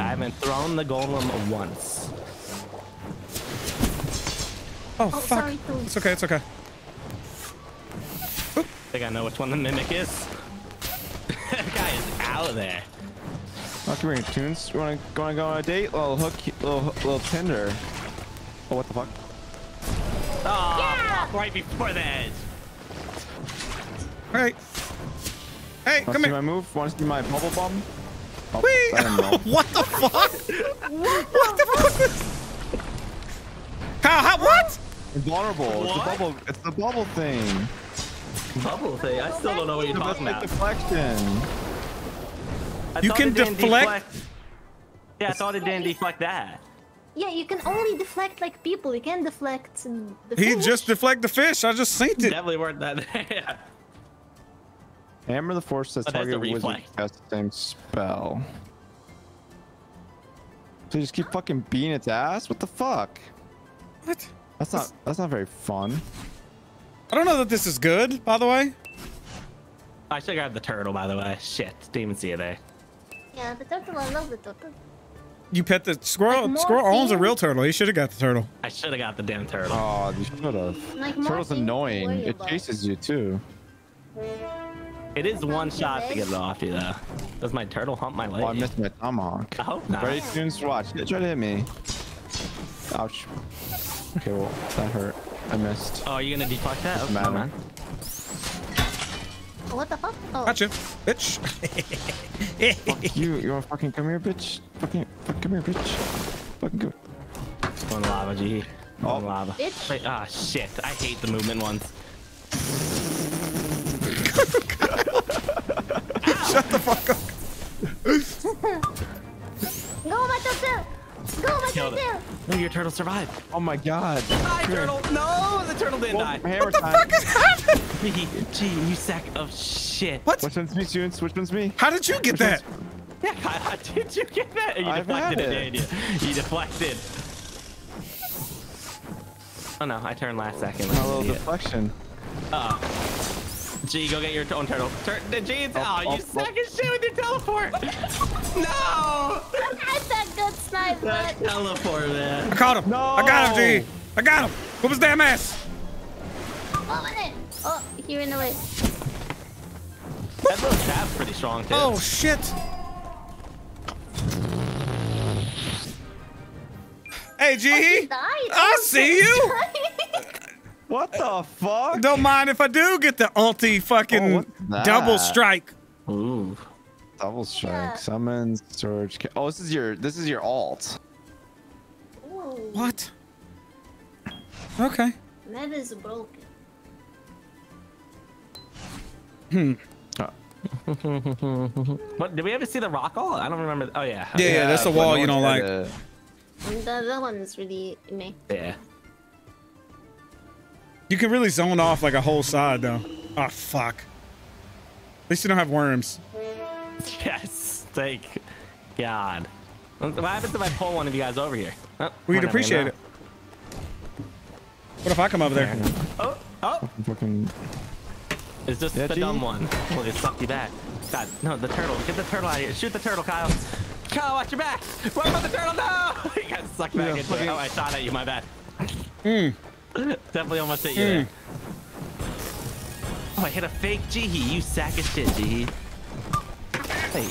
I haven't thrown the golem once. oh, Oh, fuck. sorry. It's okay. It's okay. I think I know which one the mimic is. that guy is out there. oh, come here, Tunes. You wanna, wanna go on a date? Little hook, little, little Tinder. Oh, what the fuck? Oh, Yeah! fuck, right before the edge. Hey. Hey, Wanna come see here. my move? Wanna see my bubble bomb? Oh, Whee! I don't know. what the fuck? what the fuck? is- Kyle, how, what? Invulnerable. It's the What? bubble. It's the bubble thing. Bubble thing. I still don't know what you're talking about. deflection. I You can it didn't deflect- Yeah, I thought it didn't deflect that. Yeah, you can only deflect like people. You can't deflect the He fish. just deflect the fish. I just synced it. Definitely weren't that. yeah. Hammer the force says Oh, that's target wizard reflect. cast the same spell. So you just keep fucking beating its ass? What the fuck? What? That's not that's not very fun. I don't know that this is good, by the way. I should have grabbed the turtle, by the way. Shit, didn't even see it there. Yeah, the turtle. I love the turtle. You pet the squirrel. Like squirrel owns a real turtle. He should have got the turtle. I should have got the damn turtle. Oh, you should have. Like Turtle's annoying. It chases you too. It is one shot your to get it off you, though. Does my turtle hump my leg? Oh, I missed my tomahawk. I hope not. Ready, Tunes? Watch. Yeah, Try to hit me. Ouch. Okay, well, that hurt. I missed. Oh, are you gonna deflect that? Doesn't Oh, matter. Man. Oh, what the fuck? Oh, Gotcha, bitch. Fuck you. You wanna fucking come here, bitch? Fucking, fucking come here, bitch. Fucking go. One lava, G. One Oh. lava. Bitch. Wait, ah, shit. I hate the movement ones. Shut the fuck up. Go, my turtle! Go, my Killed it. turtle! No, your turtle survived. Oh my god. Hi, here. turtle. No, the turtle didn't Well, die. hammer time. Gee, Gee, you sack of shit. What? Which one's me, Tunes? Which one's me? How did you get Which that? Yeah, Kyle, did you get that? You I've deflected had it, it. didn't you? You deflected. Oh no, I turned last second. A little Idiot. deflection. Oh. G, go get your own turtle. Tur G, it's, oh, Oh, you oh, suck as shit with your teleport. no! That's a good snipe, That but teleport, man. I caught him. I got him, G. I got him. Whoop was damn ass. oh, in it. Oh, you're in the way. That little stab's pretty strong, too. Oh shit. Hey, G. Oh, he. I Oh, see you. What the fuck? Don't mind if I do get the ulti Oh, fucking what's that? double strike. Ooh. Double strike. Yeah. Summon storage. Oh, this is your this is your alt. Ooh, What? Okay. that is broken. Hmm. what? Did we ever see the rock all? I don't remember. Oh yeah. Yeah, yeah, that's the wall you don't like. had And the other one is really me. Yeah. You can really zone off like a whole side though. Oh fuck. At least you don't have worms. Yes. Thank God. What happens if I pull one of you guys over here? Oh, We'd appreciate it. What if I come over there? Oh, oh! Fucking. It's just Yeah, the G? dumb one. Look, it sucked you back. God, no, the turtle. Get the turtle out of here. Shoot the turtle, Kyle. Kyle, watch your back. Run from the turtle. No! you got sucked back Yeah, into it. fucking- Oh, I shot at you. My bad. Mm. Definitely almost hit you Mm. Oh, I hit a fake Jihi. You sack of shit, Jihi. Hey.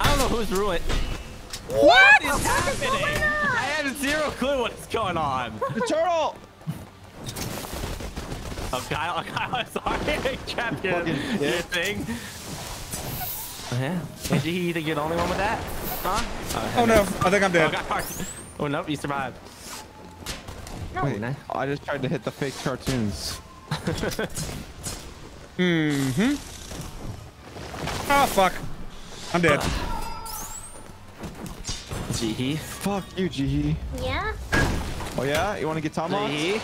I don't know who's ruined. What is happening? I have zero clue what's going on. The turtle. Oh, Kyle, Kyle, I'm sorry. I trapped your, Fucking your thing. Yeah. Did you think you're the only one with that? Huh? Oh no, I think I'm Oh, dead. got parked. Oh, nope, you survived. No, Wait, nice. I just tried to hit the fake cartoons. Mm-hmm. Oh fuck. I'm dead. Jihi. Fuck you, Jihi. yeah. Oh yeah, you want to get tomahawk? Jihi.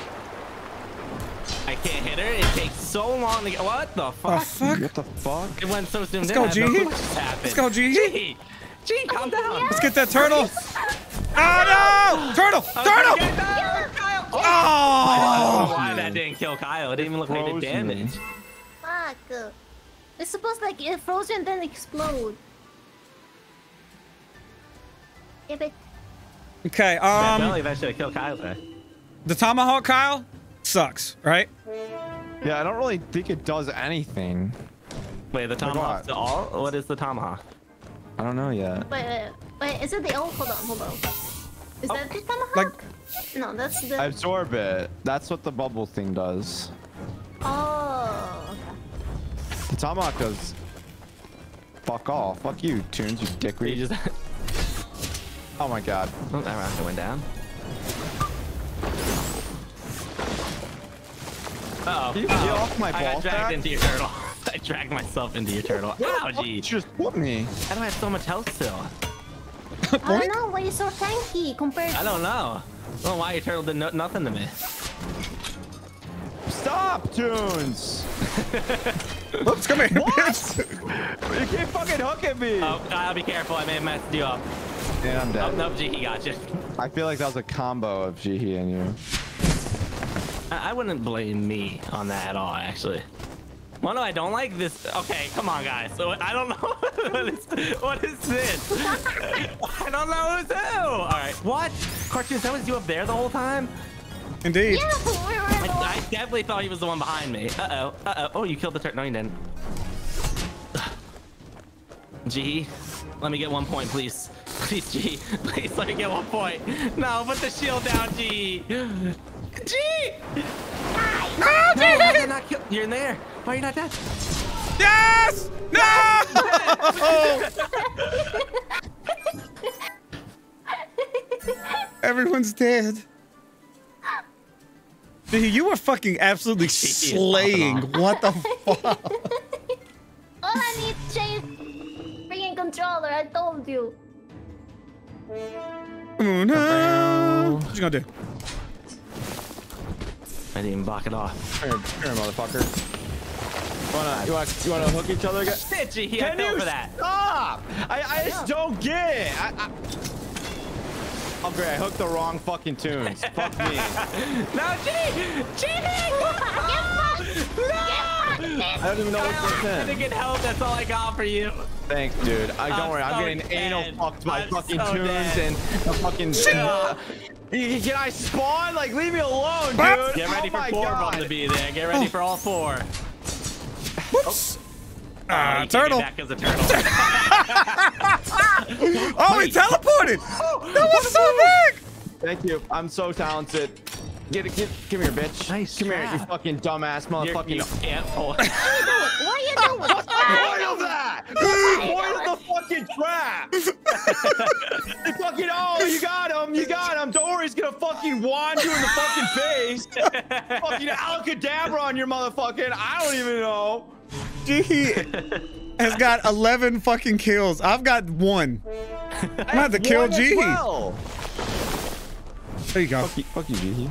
I can't hit her. It takes so long to get. What the Oh fuck? fuck. What the fuck? It went so soon. Let's go, I? I have no Jihi. clue what just happened. Let's go, Jihi. Jihi. Jihi, calm down. Let's get that turtle. Oh no! Turtle! Turtle! Okay, no, Kyle. Oh. Oh! I don't know why that didn't kill Kyle. It didn't even look like it did damage. Fuck. It's supposed to like it frozen and then explode. Yeah, but Okay, Um, belly, that should have killed Kyle there. the tomahawk Kyle sucks, right? Yeah, I don't really think it does anything. Wait, the Tomahawk the all? What is the tomahawk? I don't know yet. wait, wait, wait, is it the old? hold on, hold on. Is that the tomahawk? Like, no, that's the Absorb it. That's what the bubble thing does. Oh okay. The tomahawk does. Fuck off. Fuck you, tunes, you You dickweed. just. Oh my god. Oh, that rocket went down. Uh oh. Can you get off my I got ball dragged sack? into your turtle. I dragged myself into your turtle. Ow, gee. Just put me. How do I have so much health still? I don't know why you're so tanky compared to... I don't know. I don't know why your turtle did no nothing to me. Stop, tunes. Oops, come here. What? you can't fucking hook at me. Oh, I'll be careful. I may have messed you up. Yeah, I'm Oh, dead. nope, G, got you. I feel like that was a combo of Jihi and you. I, I wouldn't blame me on that at all, actually. Well, no, I don't like this. Okay, come on, guys. So I don't know. what, is, what is this? I don't know who's who. All right. What? Cartoons, that was you up there the whole time? Indeed. Yeah, we're, we're I, I definitely thought he was the one behind me. Uh-oh. Uh-oh. Oh, you killed the turtle. No, you didn't. G, let me get one point, please. Please, G. Please let me get one point. No, put the shield down, G. G! No, ah, No, G! why you not kill- You're in there. Why are you not dead? Yes! No! Oh. Everyone's dead. Dude, you were fucking absolutely is slaying. What the fuck? All I need is Jay's freaking controller, I told you. Oh no! What you gonna do? I didn't even block it off. Come here, come here, motherfucker. Wanna, you want you want to hook each other again? Shit, G, I fell for that. stop? I, I just don't get it. I, I... Oh great, I hooked the wrong fucking tunes. Fuck me. No, I don't even know what's going on. I'm gonna get help. That's all I got for you. Thanks, dude. I don't I'm worry. I'm so getting anal fucked by I'm fucking so tunes dead. and the fucking. Yeah. Can I spawn? Like, leave me alone, dude. What? Get ready oh for four God. of them to be there. Get ready for all four. Whoops. Oh, Ah, you turtle. Back as a turtle. Oh, he teleported. That was so big. Thank you. I'm so talented. Get it. Get, come here, bitch. Nice Come here, you fucking dumbass motherfucking. you can't pull it. What are you doing? What's the point of that? fucking trap. they fucking, oh, you got him. You got him. Don't worry, he's gonna fucking wand you in the fucking face. fucking alakadabra on your motherfucking. I don't even know. G has got 11 fucking kills. I've got one. I'm gonna kill One as G. well. There you go. Fuck you, fuck you, G.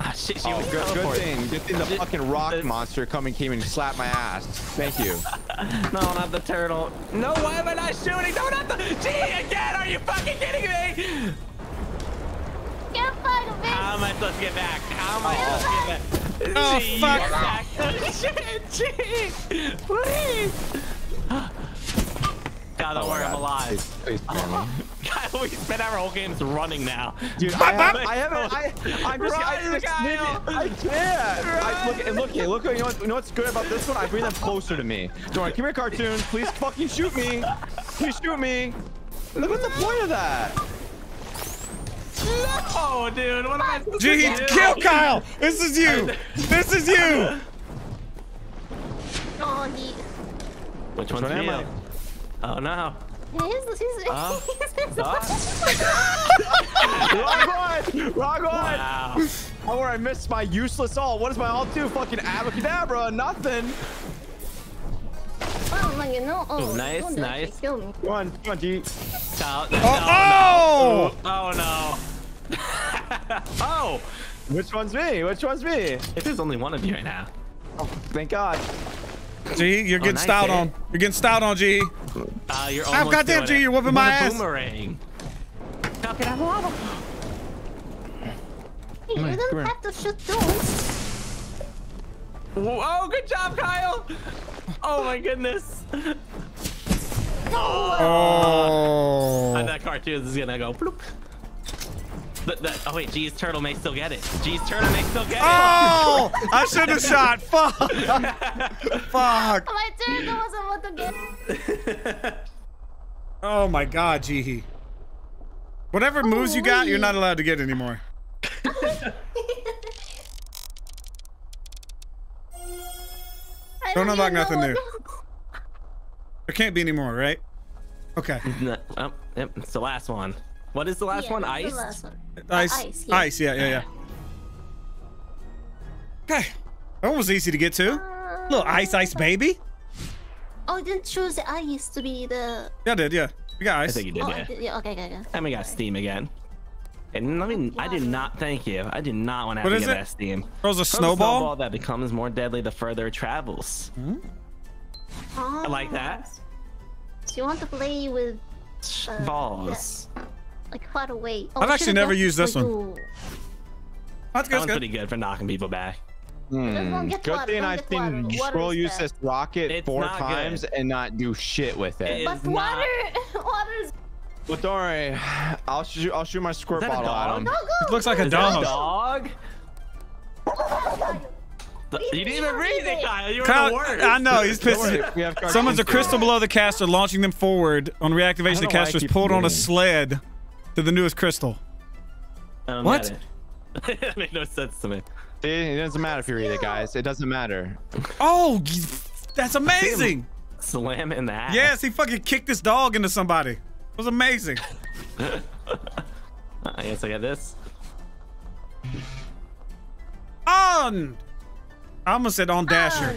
Ah, shit, she Oh, was good, good thing. Good thing the fucking rock monster coming came and slapped my ass. Thank you. No, not the turtle. No, why am I not shooting? No, not the G again. Are you fucking kidding me? Can't find a How am I supposed to get back? How am I supposed to get back? Oh, G, fuck. you're back. Oh, shit, G, please. Oh God, don't worry, I'm alive. Please, please spare. God, we spent our whole games running now. Dude, I haven't, I haven't, I, I'm just, I, Run, just Kyle. I can't. I, look, and look, here, look, you know, what, you know what's good about this one? I bring them closer to me. Don't worry, come here, cartoon. Please fucking shoot me. Please shoot me. Look what's the point of that? No, dude, what am I supposed G, to do? kill Kyle. This is you. This is you. Oh, he. Which one's one am? I? Oh no. He's, he's, Oh. he's, Wrong one. Wrong one. Wow. Oh, where I missed my useless all. What does my all do? Fucking abracadabra. Nothing. Oh my god, no. Oh, Ooh, nice, don't nice. Kill me. Come on, come on, G. No, oh, no, Oh, oh. no. Oh no. oh, Which one's me? Which one's me? if there's only one of you right now. Oh, thank God. G, you're getting nice styled hit. on. You're getting styled on, G. Uh, you're Oh, almost goddamn, G, it. you're whooping my a ass. Boomerang. How can I Hey, you here, don't have to shoot those. Oh, good job, Kyle. Oh my goodness. Oh. And that cartoon is gonna go bloop. But that, oh wait, G's turtle may still get it. G's turtle may still get it. Oh, I should have shot. Fuck. Fuck. My turn wasn't about to get. Oh my god, G. Whatever moves you got, you're not allowed to get anymore. I Don't unlock even nothing new. There can't be any more, right? Okay. No, oh, yep, it's the last one. What is the last Yeah, one? Ice? the last one. Ice. ice, yeah. Ice, yeah, yeah, yeah. Okay. That one was easy to get to. Uh, Little ice, ice baby. Oh, I didn't choose the ice to be the. Yeah, I did, yeah. We got ice. I think you did, Oh, yeah. Did, yeah. Okay, okay, okay. And we got Steam again. And let me, I did not thank you. I did not want to have to get it? that Steam. Throws a Throws a snowball. that becomes more deadly the further it travels. Oh, I like that. So you want to play with Uh, Balls. Like far away? Oh, I've actually never used this one. you. That's That good. one's That's pretty good. good for knocking people back. Hmm. Don't Good water, thing I've get seen Water Scroll use this rocket It's four not good. times and not do shit with it. It But is not- water, water. But don't worry, I'll shoot. I'll shoot my squirt Is that a bottle at him. No, go. It looks like a Is dog. dog? The- You didn't even read it, Kyle. You were Kyle, the worst. I know he's pissed. we have cartoons Summons a crystal below the caster, launching them forward. On reactivation, the know why I caster is pulled on a forgetting. sled to the newest crystal. What? it. that made no sense to me. See, it doesn't matter if you read it, guys. It doesn't matter. Oh, that's amazing. Slam in the ass. Yes, he fucking kicked this dog into somebody. It was amazing. I guess I got this. On. I almost said on Dasher.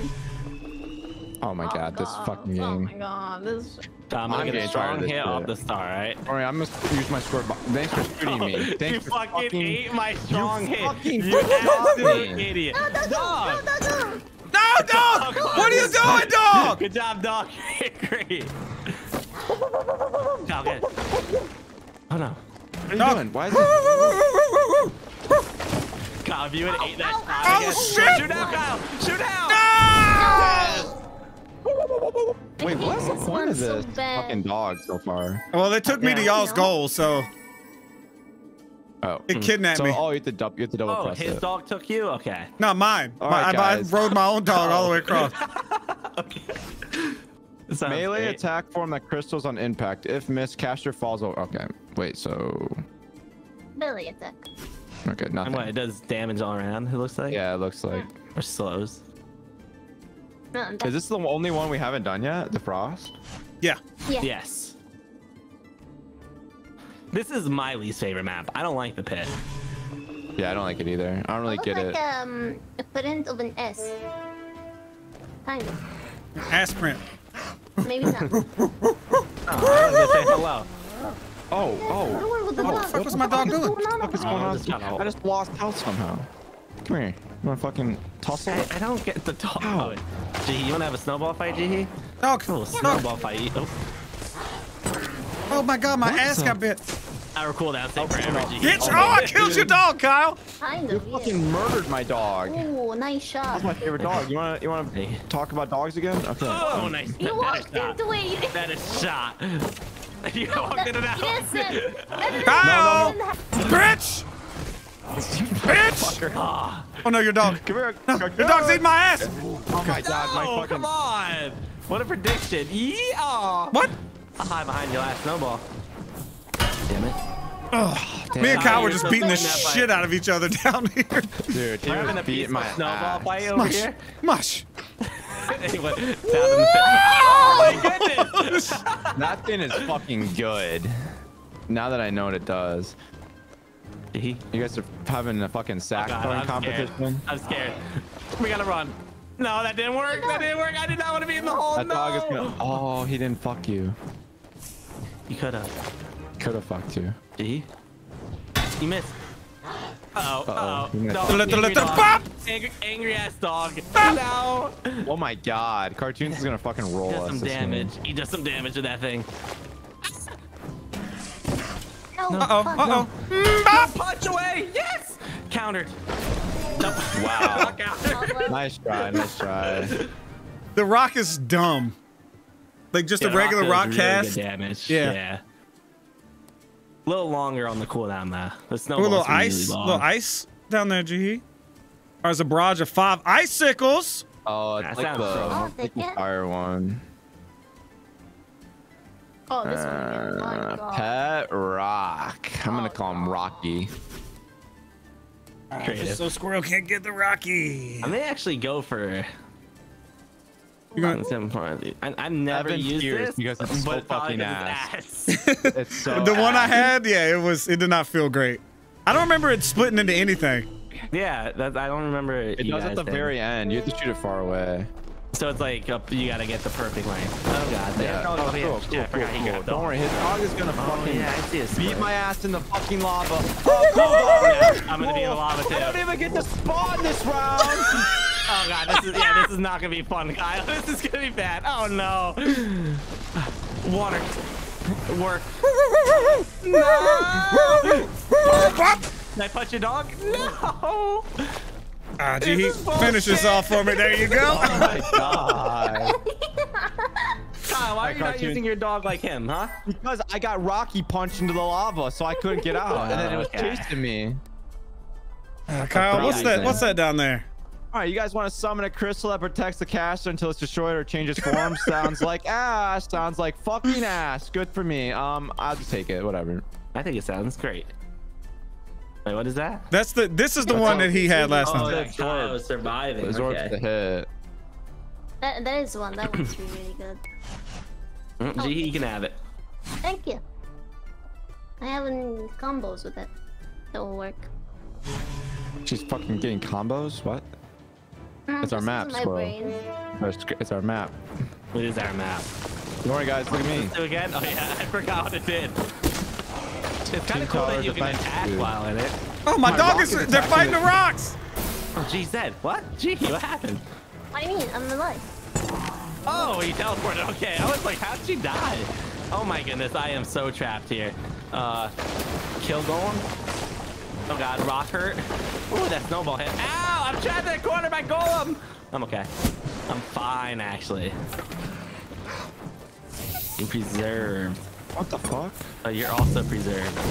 Oh, oh, oh my god, this fucking game. Oh my god, this. I'm I'm gonna get getting a strong hit off the star, right? All right, I'm gonna use my squirt bottle. Thanks for shooting me. Thanks you for fucking, ate my strong hit. fucking you fucking absolute idiot. No, no, Dog. no, no, no. No, dog! What are you doing, dog? Good job, dog. Great. Dog, good. Oh no. What are you Dog. doing? Why is it? Kyle, if you had ate that shot Oh, shit. Shoot out, Kyle! Shoot out! Wait, what's the point of one's so this fucking dog so far? Well, they took me to y'all's goal, so Oh, it kidnapped so me. oh, you have to double, you have to double Oh, press his it. dog took you? Okay. Not mine. All My- right, I, I rode my own dog all the way across. okay. Melee great. attack form that crystals on impact. If missed, caster falls over. Okay, wait. So Melee attack. okay, nothing. And nothing. what, it does damage all around, it looks like? Yeah, it looks like. Or slows. No, Is this the only one we haven't done yet? The frost. Yeah. yeah. Yes. This is my least favorite map. I don't like the pit. Yeah, I don't like it either. I don't really looks get like it. um a print of an S. Kind of. Ass print. Maybe not. Oh, I was gonna say hello. Oh, oh. What the What the fuck was my dog doing? going on What's over going Oh, on? this got out. I just lost health somehow. Come here. You wanna fucking tussle? I, I don't get the dog. Ow. Oh, Jihi, you wanna have a snowball fight, Jihi? Dog. Cool, Dog. snowball fight. Oh, Oh my god, my ass got bit. our cooldown stay forever, Jihi. Get your, oh, I killed your dog, Kyle. Kind You of. Yeah. fucking murdered my dog. Ooh, nice shot. That's my favorite dog. You wanna you wanna Hey. talk about dogs again? Okay. Oh, nice. You That is walked into it. You. That is shot. You walked into that. Yes, sir. Kyle! No, Bitch! Bitch! Oh no, your dog. Come here. Your dog's eating my ass. Oh my god, my Oh, fucking come on. What a prediction. Yeah. What? I'll hide behind your last snowball. Damn it. Me and Kyle, Kyle were you're just beating the fucking fight. shit out of each other down here. dude. He We're having a was beating my snowball ass. fight over Mush. here. Mush. anyway, down in the pit. Oh my goodness. That thing is fucking good. Now that I know what it does. He- You guys are having a fucking oh, sack God, throwing I'm scared. competition. I'm scared. We gotta run. No, that didn't work. That didn't work. I did not want to be in the hole. That no. dog is gonna. Oh, he didn't fuck you. He could have. Could have fucked you. Did he? You missed. Uh-oh. Uh-oh. Uh-oh. You missed. Dog, Let the- angry the pop! Angry, angry ass dog. No. Oh my god, cartoons is gonna fucking roll He does us. some damage. game. He does some damage to that thing. No, Uh-oh, fuck. uh-oh. Mm, bop. Punch away. Yes. Countered. Nope. Wow. Countered. nice try, nice try. The rock is dumb. Like just Yeah, a regular does rock really cast. good damage. Yeah. Yeah. A little longer on the cooldown though. The Ooh, a snowball's little really ice, long. little ice down there, G. Or is a barrage of five icicles? Oh, That it's like sounds the, so- I'll like take the it. fire one. Oh, this one. yeah. My Uh, God. Pet Rock. I'm gonna Oh, call him Rocky. Creative. So Squirrel can't get the Rocky. I may actually go for. You gonna- Some point. I, I've never Evan used Pierce, this, because it's so fucking probably fucking 'cause it's ass. It's so the one I had, yeah, it was. It did not feel great. I don't remember it splitting into anything. yeah, that, I don't remember. It you does at the did. very end. You have to shoot it far away. So it's like uh, you gotta get the perfect length. Oh god. Yeah. Oh, Oh, yeah. cool, yeah, I cool, forgot he cool, grabbed cool. Don't worry, his dog is gonna Oh fucking yeah, I see a beat split. my ass in the fucking lava. Oh, cool dog. I'm gonna be in the lava too. I don't even get to spawn this round. Oh god, this is yeah, this is not gonna be fun, Kyle. This is gonna be bad. Oh no. Water. Work. No. Did I punch your dog? No. Ah, G, he This is finish this off for me. There you go. oh my god. Kyle, why are you not cartoon. using your dog like him, huh? Because I got Rocky punched into the lava, so I couldn't get out, and then it was Okay. chasing me. Uh, Kyle, what's that? What's that down there? All right, you guys want to summon a crystal that protects the caster until it's destroyed or changes form? sounds like ass. Sounds like fucking ass. Good for me. Um, I'll just take it. Whatever. I think it sounds great. Wait, what is that? That's the. This is the one that he had last night. Oh, time. that Kyle was surviving. Absorbs Okay. the hit. That, that is one. That one's really, really good. Mm, G, you can have it. Thank you. I have in combos with it. That will work. She's fucking getting combos. What? Mm, It's our map, using my Squirrel. brain. It's, it's our map. It is our map. Don't worry, guys. Look at me. Do it again? Oh yeah, I forgot what it did. It's kind of cool that you can attack dude. while in it. Oh, my, My dog rock is. is They're attacking fighting the rocks. Oh, G said what? G, what happened? What do you mean? I'm alive. Oh, he teleported. Okay, I was like, how'd she die? Oh my goodness, I am so trapped here. Uh, kill golem. Oh god, rock hurt. Ooh, that snowball hit. Ow! I'm trapped in the corner by golem. I'm okay. I'm fine actually. You preserved. What the fuck? Oh, you're also preserved.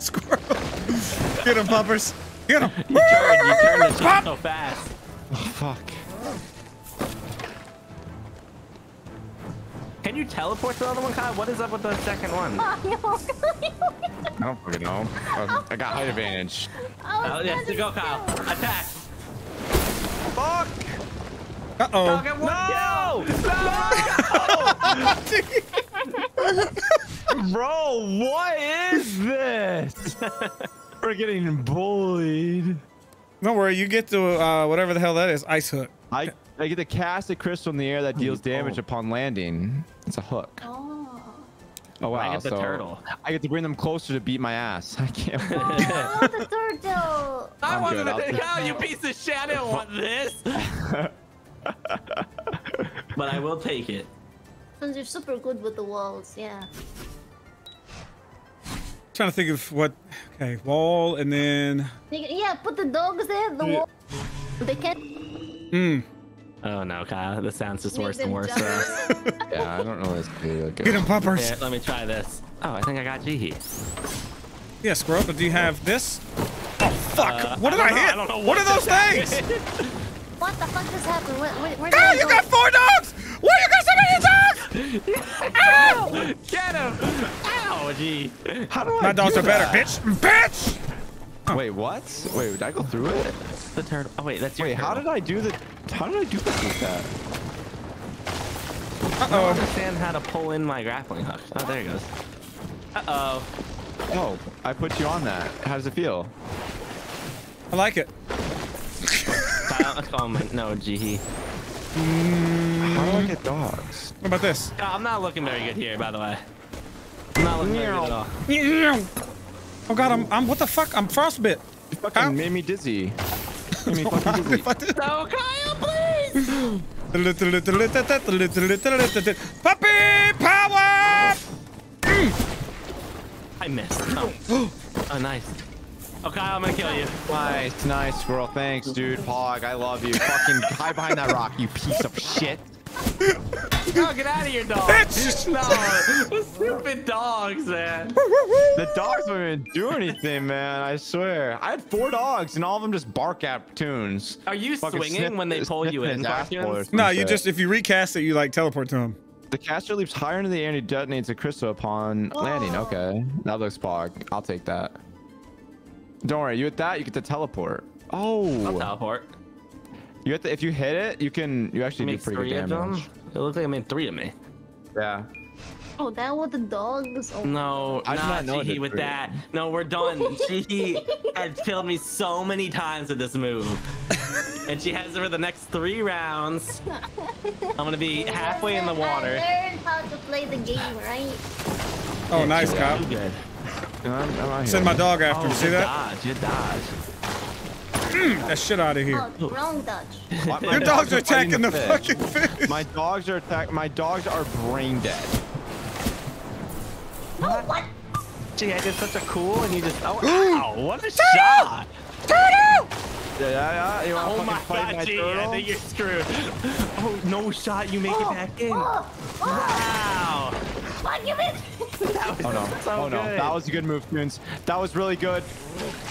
Squirrel. Get him, pumpers. Get him. You turned. You turned the shot so fast. Oh, fuck. Can you teleport to the other one, Kyle? What is up with the second one? Oh, no. I don't fucking know. I I got height advantage. Oh, was yes, standing go, Kyle. Attack. Fuck! Uh oh. Dog at. No! Bro, what is this? We're getting bullied. Don't worry, you get to uh, whatever the hell that is. Ice hook. I I get to cast a crystal in the air that deals damage Oh. upon landing. It's a hook. Oh. Oh wow! I get the so turtle. I get to bring them closer to beat my ass. I can't. Oh, the turtle. I I'm wanted good, to I'll take take- out you piece of shit. I didn't want this. but I will take it. Since you're super good with the walls, yeah. trying to think of what. Okay, wall and then. Yeah, put the dogs there. The Yeah. wall. They can Hmm. Oh no, Kyle. This sounds just make worse and worse. jump. for us. yeah, I don't know this good. Get him, puppers. Here, let me try this. Oh, I think I got Jihi. Yeah, squirrel. But do you have this? Oh fuck! Uh, what did I I, hit? I don't know what, are those things? What the fuck just happened? Where, where, where did Ah, you go? got four dogs! Why you got so many dogs? Ow! Get him! Ow, gee. How do I My dogs do are better, that? bitch! Bitch! Wait, what? Wait, did I go through it? The turtle. Oh wait, that's your. Wait, how did I do the? How did I do this with that? I don't understand how to pull in my grappling hook. Oh, there it goes. Uh oh. Oh, I put you on that. How does it feel? I like it. Kyle, oh my, no, Jihi. How do I get dogs? What about this? Oh, I'm not looking very good here, by the way. I'm not looking very good at all. Oh god, I'm, I'm what the fuck? I'm frostbit. You fucking Ow. made me dizzy. Made me fucking dizzy. No, Kyle, please! Puppy power! I missed. Oh. oh, nice. Oh, Kyle, I'm gonna kill you. Nice, nice, girl. Thanks, dude. Pog, I love you. Fucking hide behind that rock, you piece of shit. Oh, get out of here, dog. Bitch! No, the stupid dogs, man. The dogs don't even do anything, man. I swear. I had four dogs, and all of them just bark at tunes. Are you Fucking swinging sniff- when they pull you in, his asshole or cartoons? some No, you just if you recast it, you like teleport to them. The caster leaps higher into the air and he detonates a crystal upon landing. Oh. Okay, that looks Pog. I'll take that. Don't worry, you hit that, you get to teleport. Oh. I'll Oh, teleport. you have to. If you hit it, you can. You actually do pretty three good of damage. them. It looks like I made three of me. Yeah. Oh, that was the dogs. Oh, No, I did nah, not know it with three. that. No, we're done. Jihi has killed me so many times with this move. and she has it for the next three rounds. I'm gonna be halfway in the water. I learned how to play the game, right? Oh, nice, cop. Kyle. You. I'm, I'm out Send here. my dog after Oh, him. See good that? dodge, good dodge. Mm, that shit out of here. Oh, wrong dodge. My- my Your dogs are attacking the fish. fucking fish. My dogs are attack. My dogs are brain dead. No, what? Gee, I did such a cool and you just oh ow, what a shot! Yeah, yeah, yeah. You want to Oh fucking my fight god, my G, I turtle? think you're screwed. Oh no shot, you make it oh, back in. Oh, oh, Wow. Fuck you, bitch. Oh no! so oh no! good. That was a good move, Tunes. That was really good.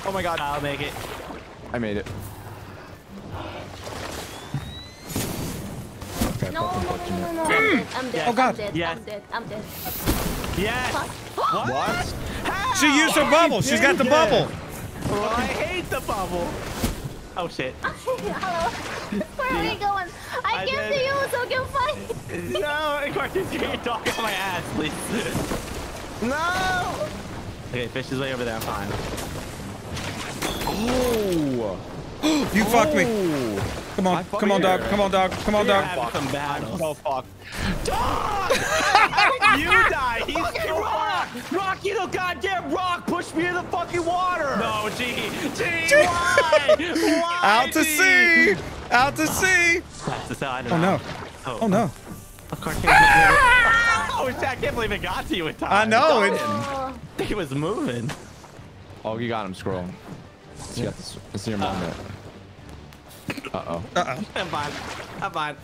Oh my god! I'll make it. I made it. Okay, No, fucking no, fortunate. no, no, no, I'm dead. I'm dead. Oh, God. I'm dead. Yes. I'm dead. I'm dead. Yes! Fuck. What? She used her bubble. She's got the bubble. Oh, I hate the bubble. Oh shit. Hello. Where are we going? I, I came did. to you so you can fight. No, Cartoons, get your dog on my ass, please. No! Okay, fish is way over there, I'm fine. Oh! You fucked me. Oh. Come on, come on, dog. Come on, dog. Come on, dog. having some I'm battles. so fucked. Dog! you die! He's Fucking so rock! far. Rock, you the goddamn rock! Push me in the fucking water! No, G! G! Why? Why? Out to G? sea. Out to sea. That's the sound. Oh no. Oh, Oh no. Of course. Oh, I can't believe it got to you in time. I know. It, Oh, He was moving. Oh, you got him, Scroll. You got this. This is your uh, moment. Uh-oh. uh-oh. I'm fine. I'm fine.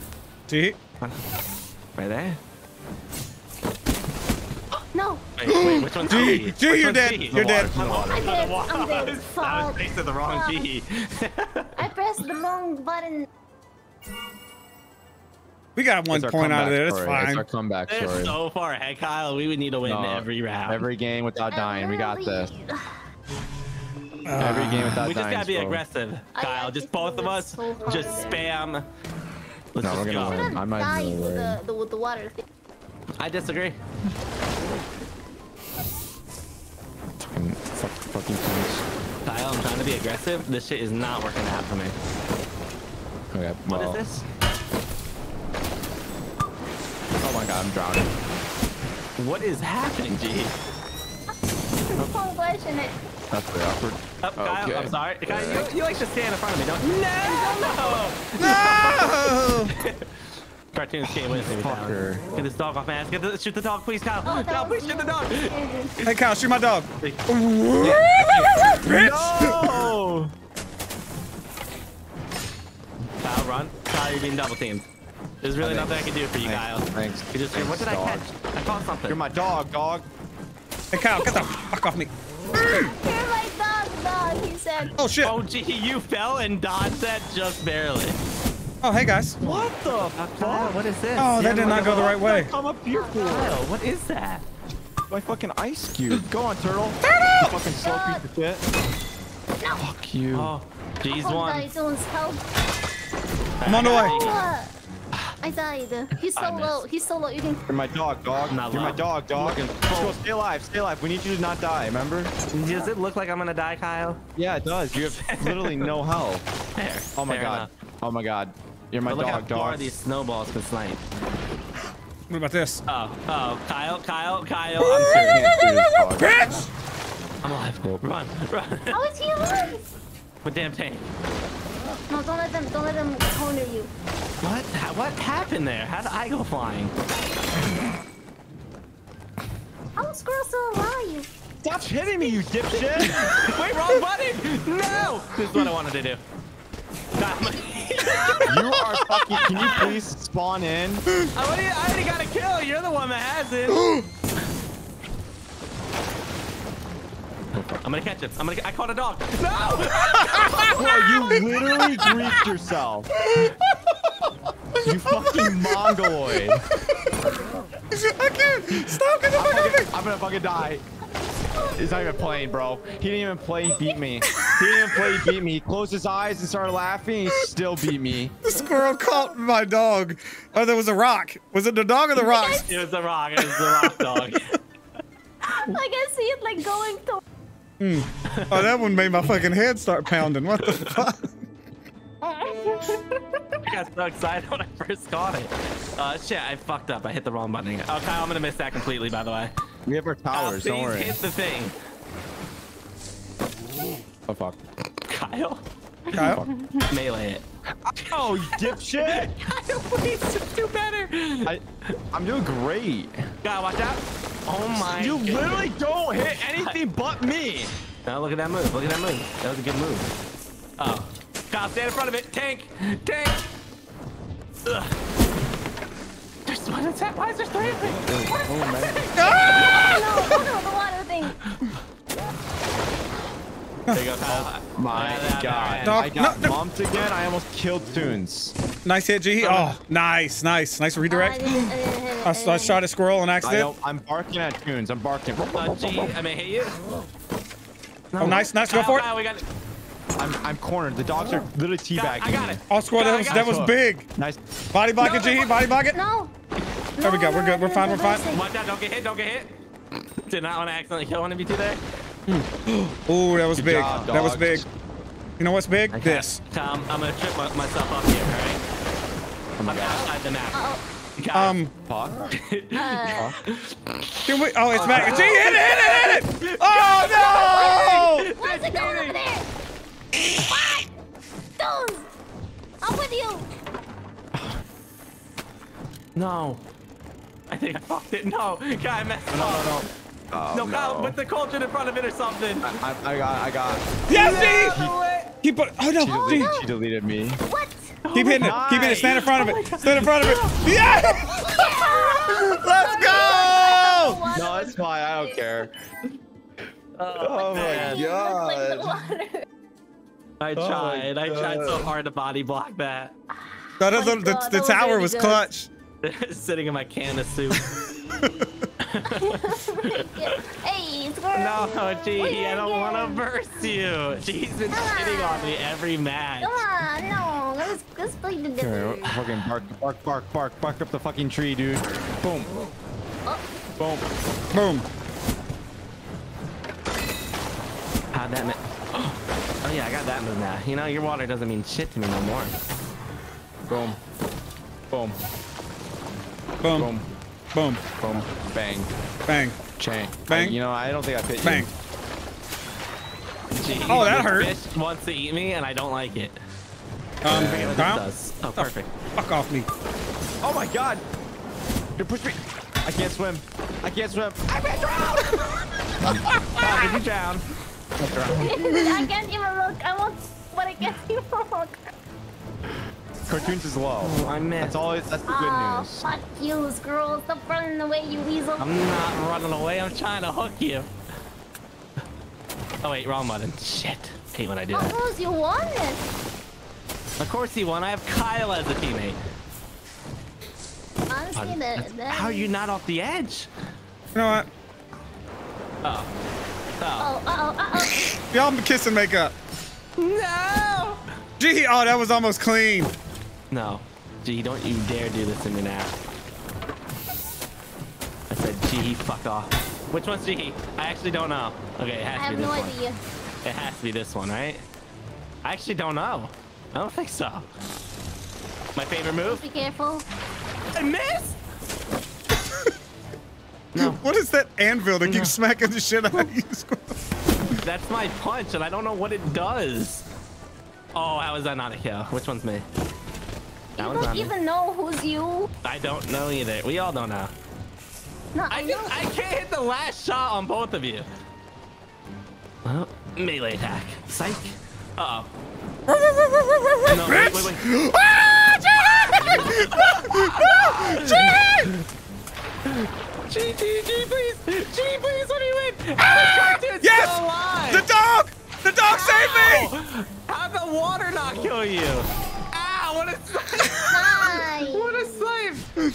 Gee. Right there. no. Wait, wait, which one's G, G? G, Which you're one's dead. G? You're dead. I'm I'm dead. I'm dead. I was facing the wrong Fuck. G. I pressed the wrong button. We got one point out of there. That's story. It's our comeback They're so far ahead, Kyle. We would need to win No, every round. Every game without dying. We got this. Really- Every game without we just dying. gotta be Scroll. aggressive, I Kyle. Just both of us. So Just spam. Let's No, just we're gonna go. win. I'm not die with worried. the, the, with the water thing. I disagree. Fucking, fuck, fucking please. Kyle, I'm trying to be aggressive. This shit is not working out for me. Okay, What is well- this? Oh my god, I'm drowning. What is happening, G? Don't it. That's very awkward. Oh, Kyle, Okay. I'm sorry. Kyle, you, you like to stand in front of me, don't you? No! No! Cartoons can't win every time. Fucker. Get this dog off my ass. Get the, shoot the dog, please, Kyle. Oh, Kyle, please shoot the dog. hey, Kyle, shoot my dog. Bitch! No! Kyle, run. Kyle, you're being double teamed. There's really Thanks. nothing I can do for you, Kyle. Thanks. You just, Thanks, what did I catch? I caught something. You're my dog, dog. Hey, Kyle, get the fuck off me. You're dog, dog, he said. Oh, shit. Oh, gee, you fell and dodged that just barely. Oh, hey, guys. What the fuck? what is this? Oh, that did not go the right way. Come up here for Kyle, what is that? my fucking ice cube. Go on, turtle. Turtle! Fucking slow God. piece of shit. No. Fuck you. Oh, G's one. guys, someone's help. I'm on the way. Oh, I died. He's so low. He's so low. You can. You're my dog, dog. Not You're my dog, dog. Looking Let's go, stay alive, stay alive. We need you to not die, remember? Does it look like I'm gonna die, Kyle? Yeah, it does. You have literally no health. Fair. Oh my Fair god. enough. Oh my god. You're my But look how dog, far dog. these snowballs can snipe. What about this? Oh, oh, Kyle, Kyle, Kyle, I'm serious. Can't do this, dog. Bitch! I'm alive. Run, run. How is he alive? With damn tank. No, don't let them. Don't let them corner you. What? What happened there? How did I go flying? How is Squirrel still alive? Stop hitting me, you dipshit! Wait, wrong button! No! This is what I wanted to do. You are fucking. Can you please spawn in? I already, I already got a kill. You're the one that has I'm gonna catch it. I'm gonna. I caught a dog. No! Bro, you literally griefed yourself. You fucking mongoloid. I can't. Stop. Get the fuck off me. I'm gonna fucking die. He's not even playing, bro. He didn't even play, he beat me. He didn't even play, he beat me. He closed his eyes and started laughing, he still beat me. The squirrel caught my dog. Oh, there was a rock. Was it the dog or the rock? It was the rock. It was the rock dog. I can see it like going to. Oh, that one made my fucking head start pounding. What the fuck? I got so excited when I first caught it. Uh, shit, I fucked up. I hit the wrong button. again. Oh, Kyle, I'm gonna miss that completely, by the way. We have our Kyle, towers, don't please worry. hit the thing. Oh, fuck. Kyle, Kyle? melee it. Oh, you dipshit! Kyle, please, just do better. I, I'm doing great. God, watch out. Oh my. You goodness. literally don't hit anything but me. Now look at that move. Look at that move. That was a good move. Oh. Kyle, stand in front of it. Tank. Tank. Ugh. There's one attack. Why is there three of them? Oh, man. No, no, no, the water thing. There you go, My Yeah, yeah, god. yeah. Dog, I got no, no. bumped again. I almost killed Toons. Nice hit, G. Oh, nice, nice, nice redirect. I didn't hit it, I, I I didn't shot a squirrel on I accident. don't, I'm barking at Toons. I'm barking. Uh, G, I may hit you. Oh, nice, nice. Go Kyle, for it. We got it. I'm, I'm cornered. The dogs are literally teabagging I got me. it. Oh, squirrel, that was, that was big. Nice. Body block it, G. Body block it. No. There we go, we're good, we're fine, we're fine. Watch out, don't get hit, don't get hit. Did not want to accidentally kill one of you two there. Ooh, that was Good big. job, that was big. You know what's big? Okay. This. Tom, I'm gonna trip my, myself up here, alright? Oh my I'm god. outside the map. Uh-oh. Guys, Um, Fuck. Uh, can we? Oh, it's back. G, hit it, hit it, hit it! Oh no! what's it going over there? What? Stones. I'm with you. no. I think I fucked it. No, guy, I messed No, up. no, no. Oh, No, Kyle, no. put the cauldron in front of it or something. I, I got, I got. Yes, G. Keep put. Oh She no, deleted, G. she deleted me. What? Keep hitting it. Keep hitting it. Stand in front of it. Stand in front of it. Yeah! Let's go! No, it's fine. I don't care. Oh, oh my man. Like the god. I oh, my tried. I tried so hard to body block that. That is oh, my the, the, the tower was clutch. Sitting in my can of soup. hey, squirrel. no, G, Wait, I don't want to burst you. G's been shitting on me every match. Come on, no. Let's let's play the Here, different. fucking bark, bark, bark, bark, bark up the fucking tree, dude. Boom. Oh, Boom. Boom. How'd that? ma- Oh yeah, I got that move now. You know, your water doesn't mean shit to me no more. Boom. Boom. Boom. Boom. Boom. Boom. Bang. Bang. Chain. Bang. I- you know, I don't think I hit Bang. you. Gee, Oh, that this hurt. Fish wants to eat me, and I don't like it. Um, Forget what does. Oh, perfect. Fuck off me. Oh my god! You push me. I can't swim. I can't swim. I'm gonna drown. How did you drown? I can't even look. I want, but I can't even look. Cartoons is low. Oh, I missed. That's all. That's the good Oh, news. fuck you, squirrel. Stop running away, you weasel. I'm not running away. I'm trying to hook you. Oh wait, wrong button. Shit. Hate when I do Of that. course you won it. Of course he won. I have Kyle as a teammate. Honestly, that, that How are you not off the edge? You know what? Oh. Oh. Oh, uh oh, uh oh. Y'all been kissing makeup. No! Gee, oh, that was almost clean. No. Gee, don't you dare do this to me now. I said, gee, fuck off. Which one's gee? I actually don't know. Okay, it I has to have be this no one. idea. It has to be this one, right? I actually don't know. I don't think so. My favorite move? Be careful. I missed! no, What is that anvil that keeps smacking the shit out of you? that's my punch, and I don't know what it does. Oh, how is that not a kill? Which one's me? That You don't not me. even know who's you. I don't know either. We all don't know. No, I, I know. just, I can't hit the last shot on both of you. Well, melee attack. Psych. Uh oh. No, wait, wait, wait. G, G, G, please. G, please, let me win. Ah, dude's Yes! still alive. The dog! The dog saved me! How'd the water not kill you? Nice. what a save!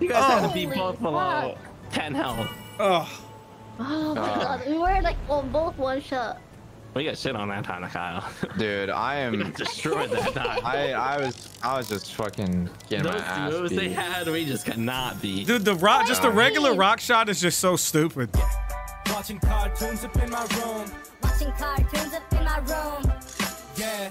You guys have to be Holy both below fuck. 10 health. Oh, Oh my Uh. god, we were like on both one shot. We got shit on that time, Kyle. Dude, I am. destroyed that time. I I was I was just fucking getting my Those ass moves they had, we just could not beat. dude, the rock, just the Oh, regular rock shot is just so stupid. Watching cartoons up in my room. Watching cartoons up in my room. Yeah.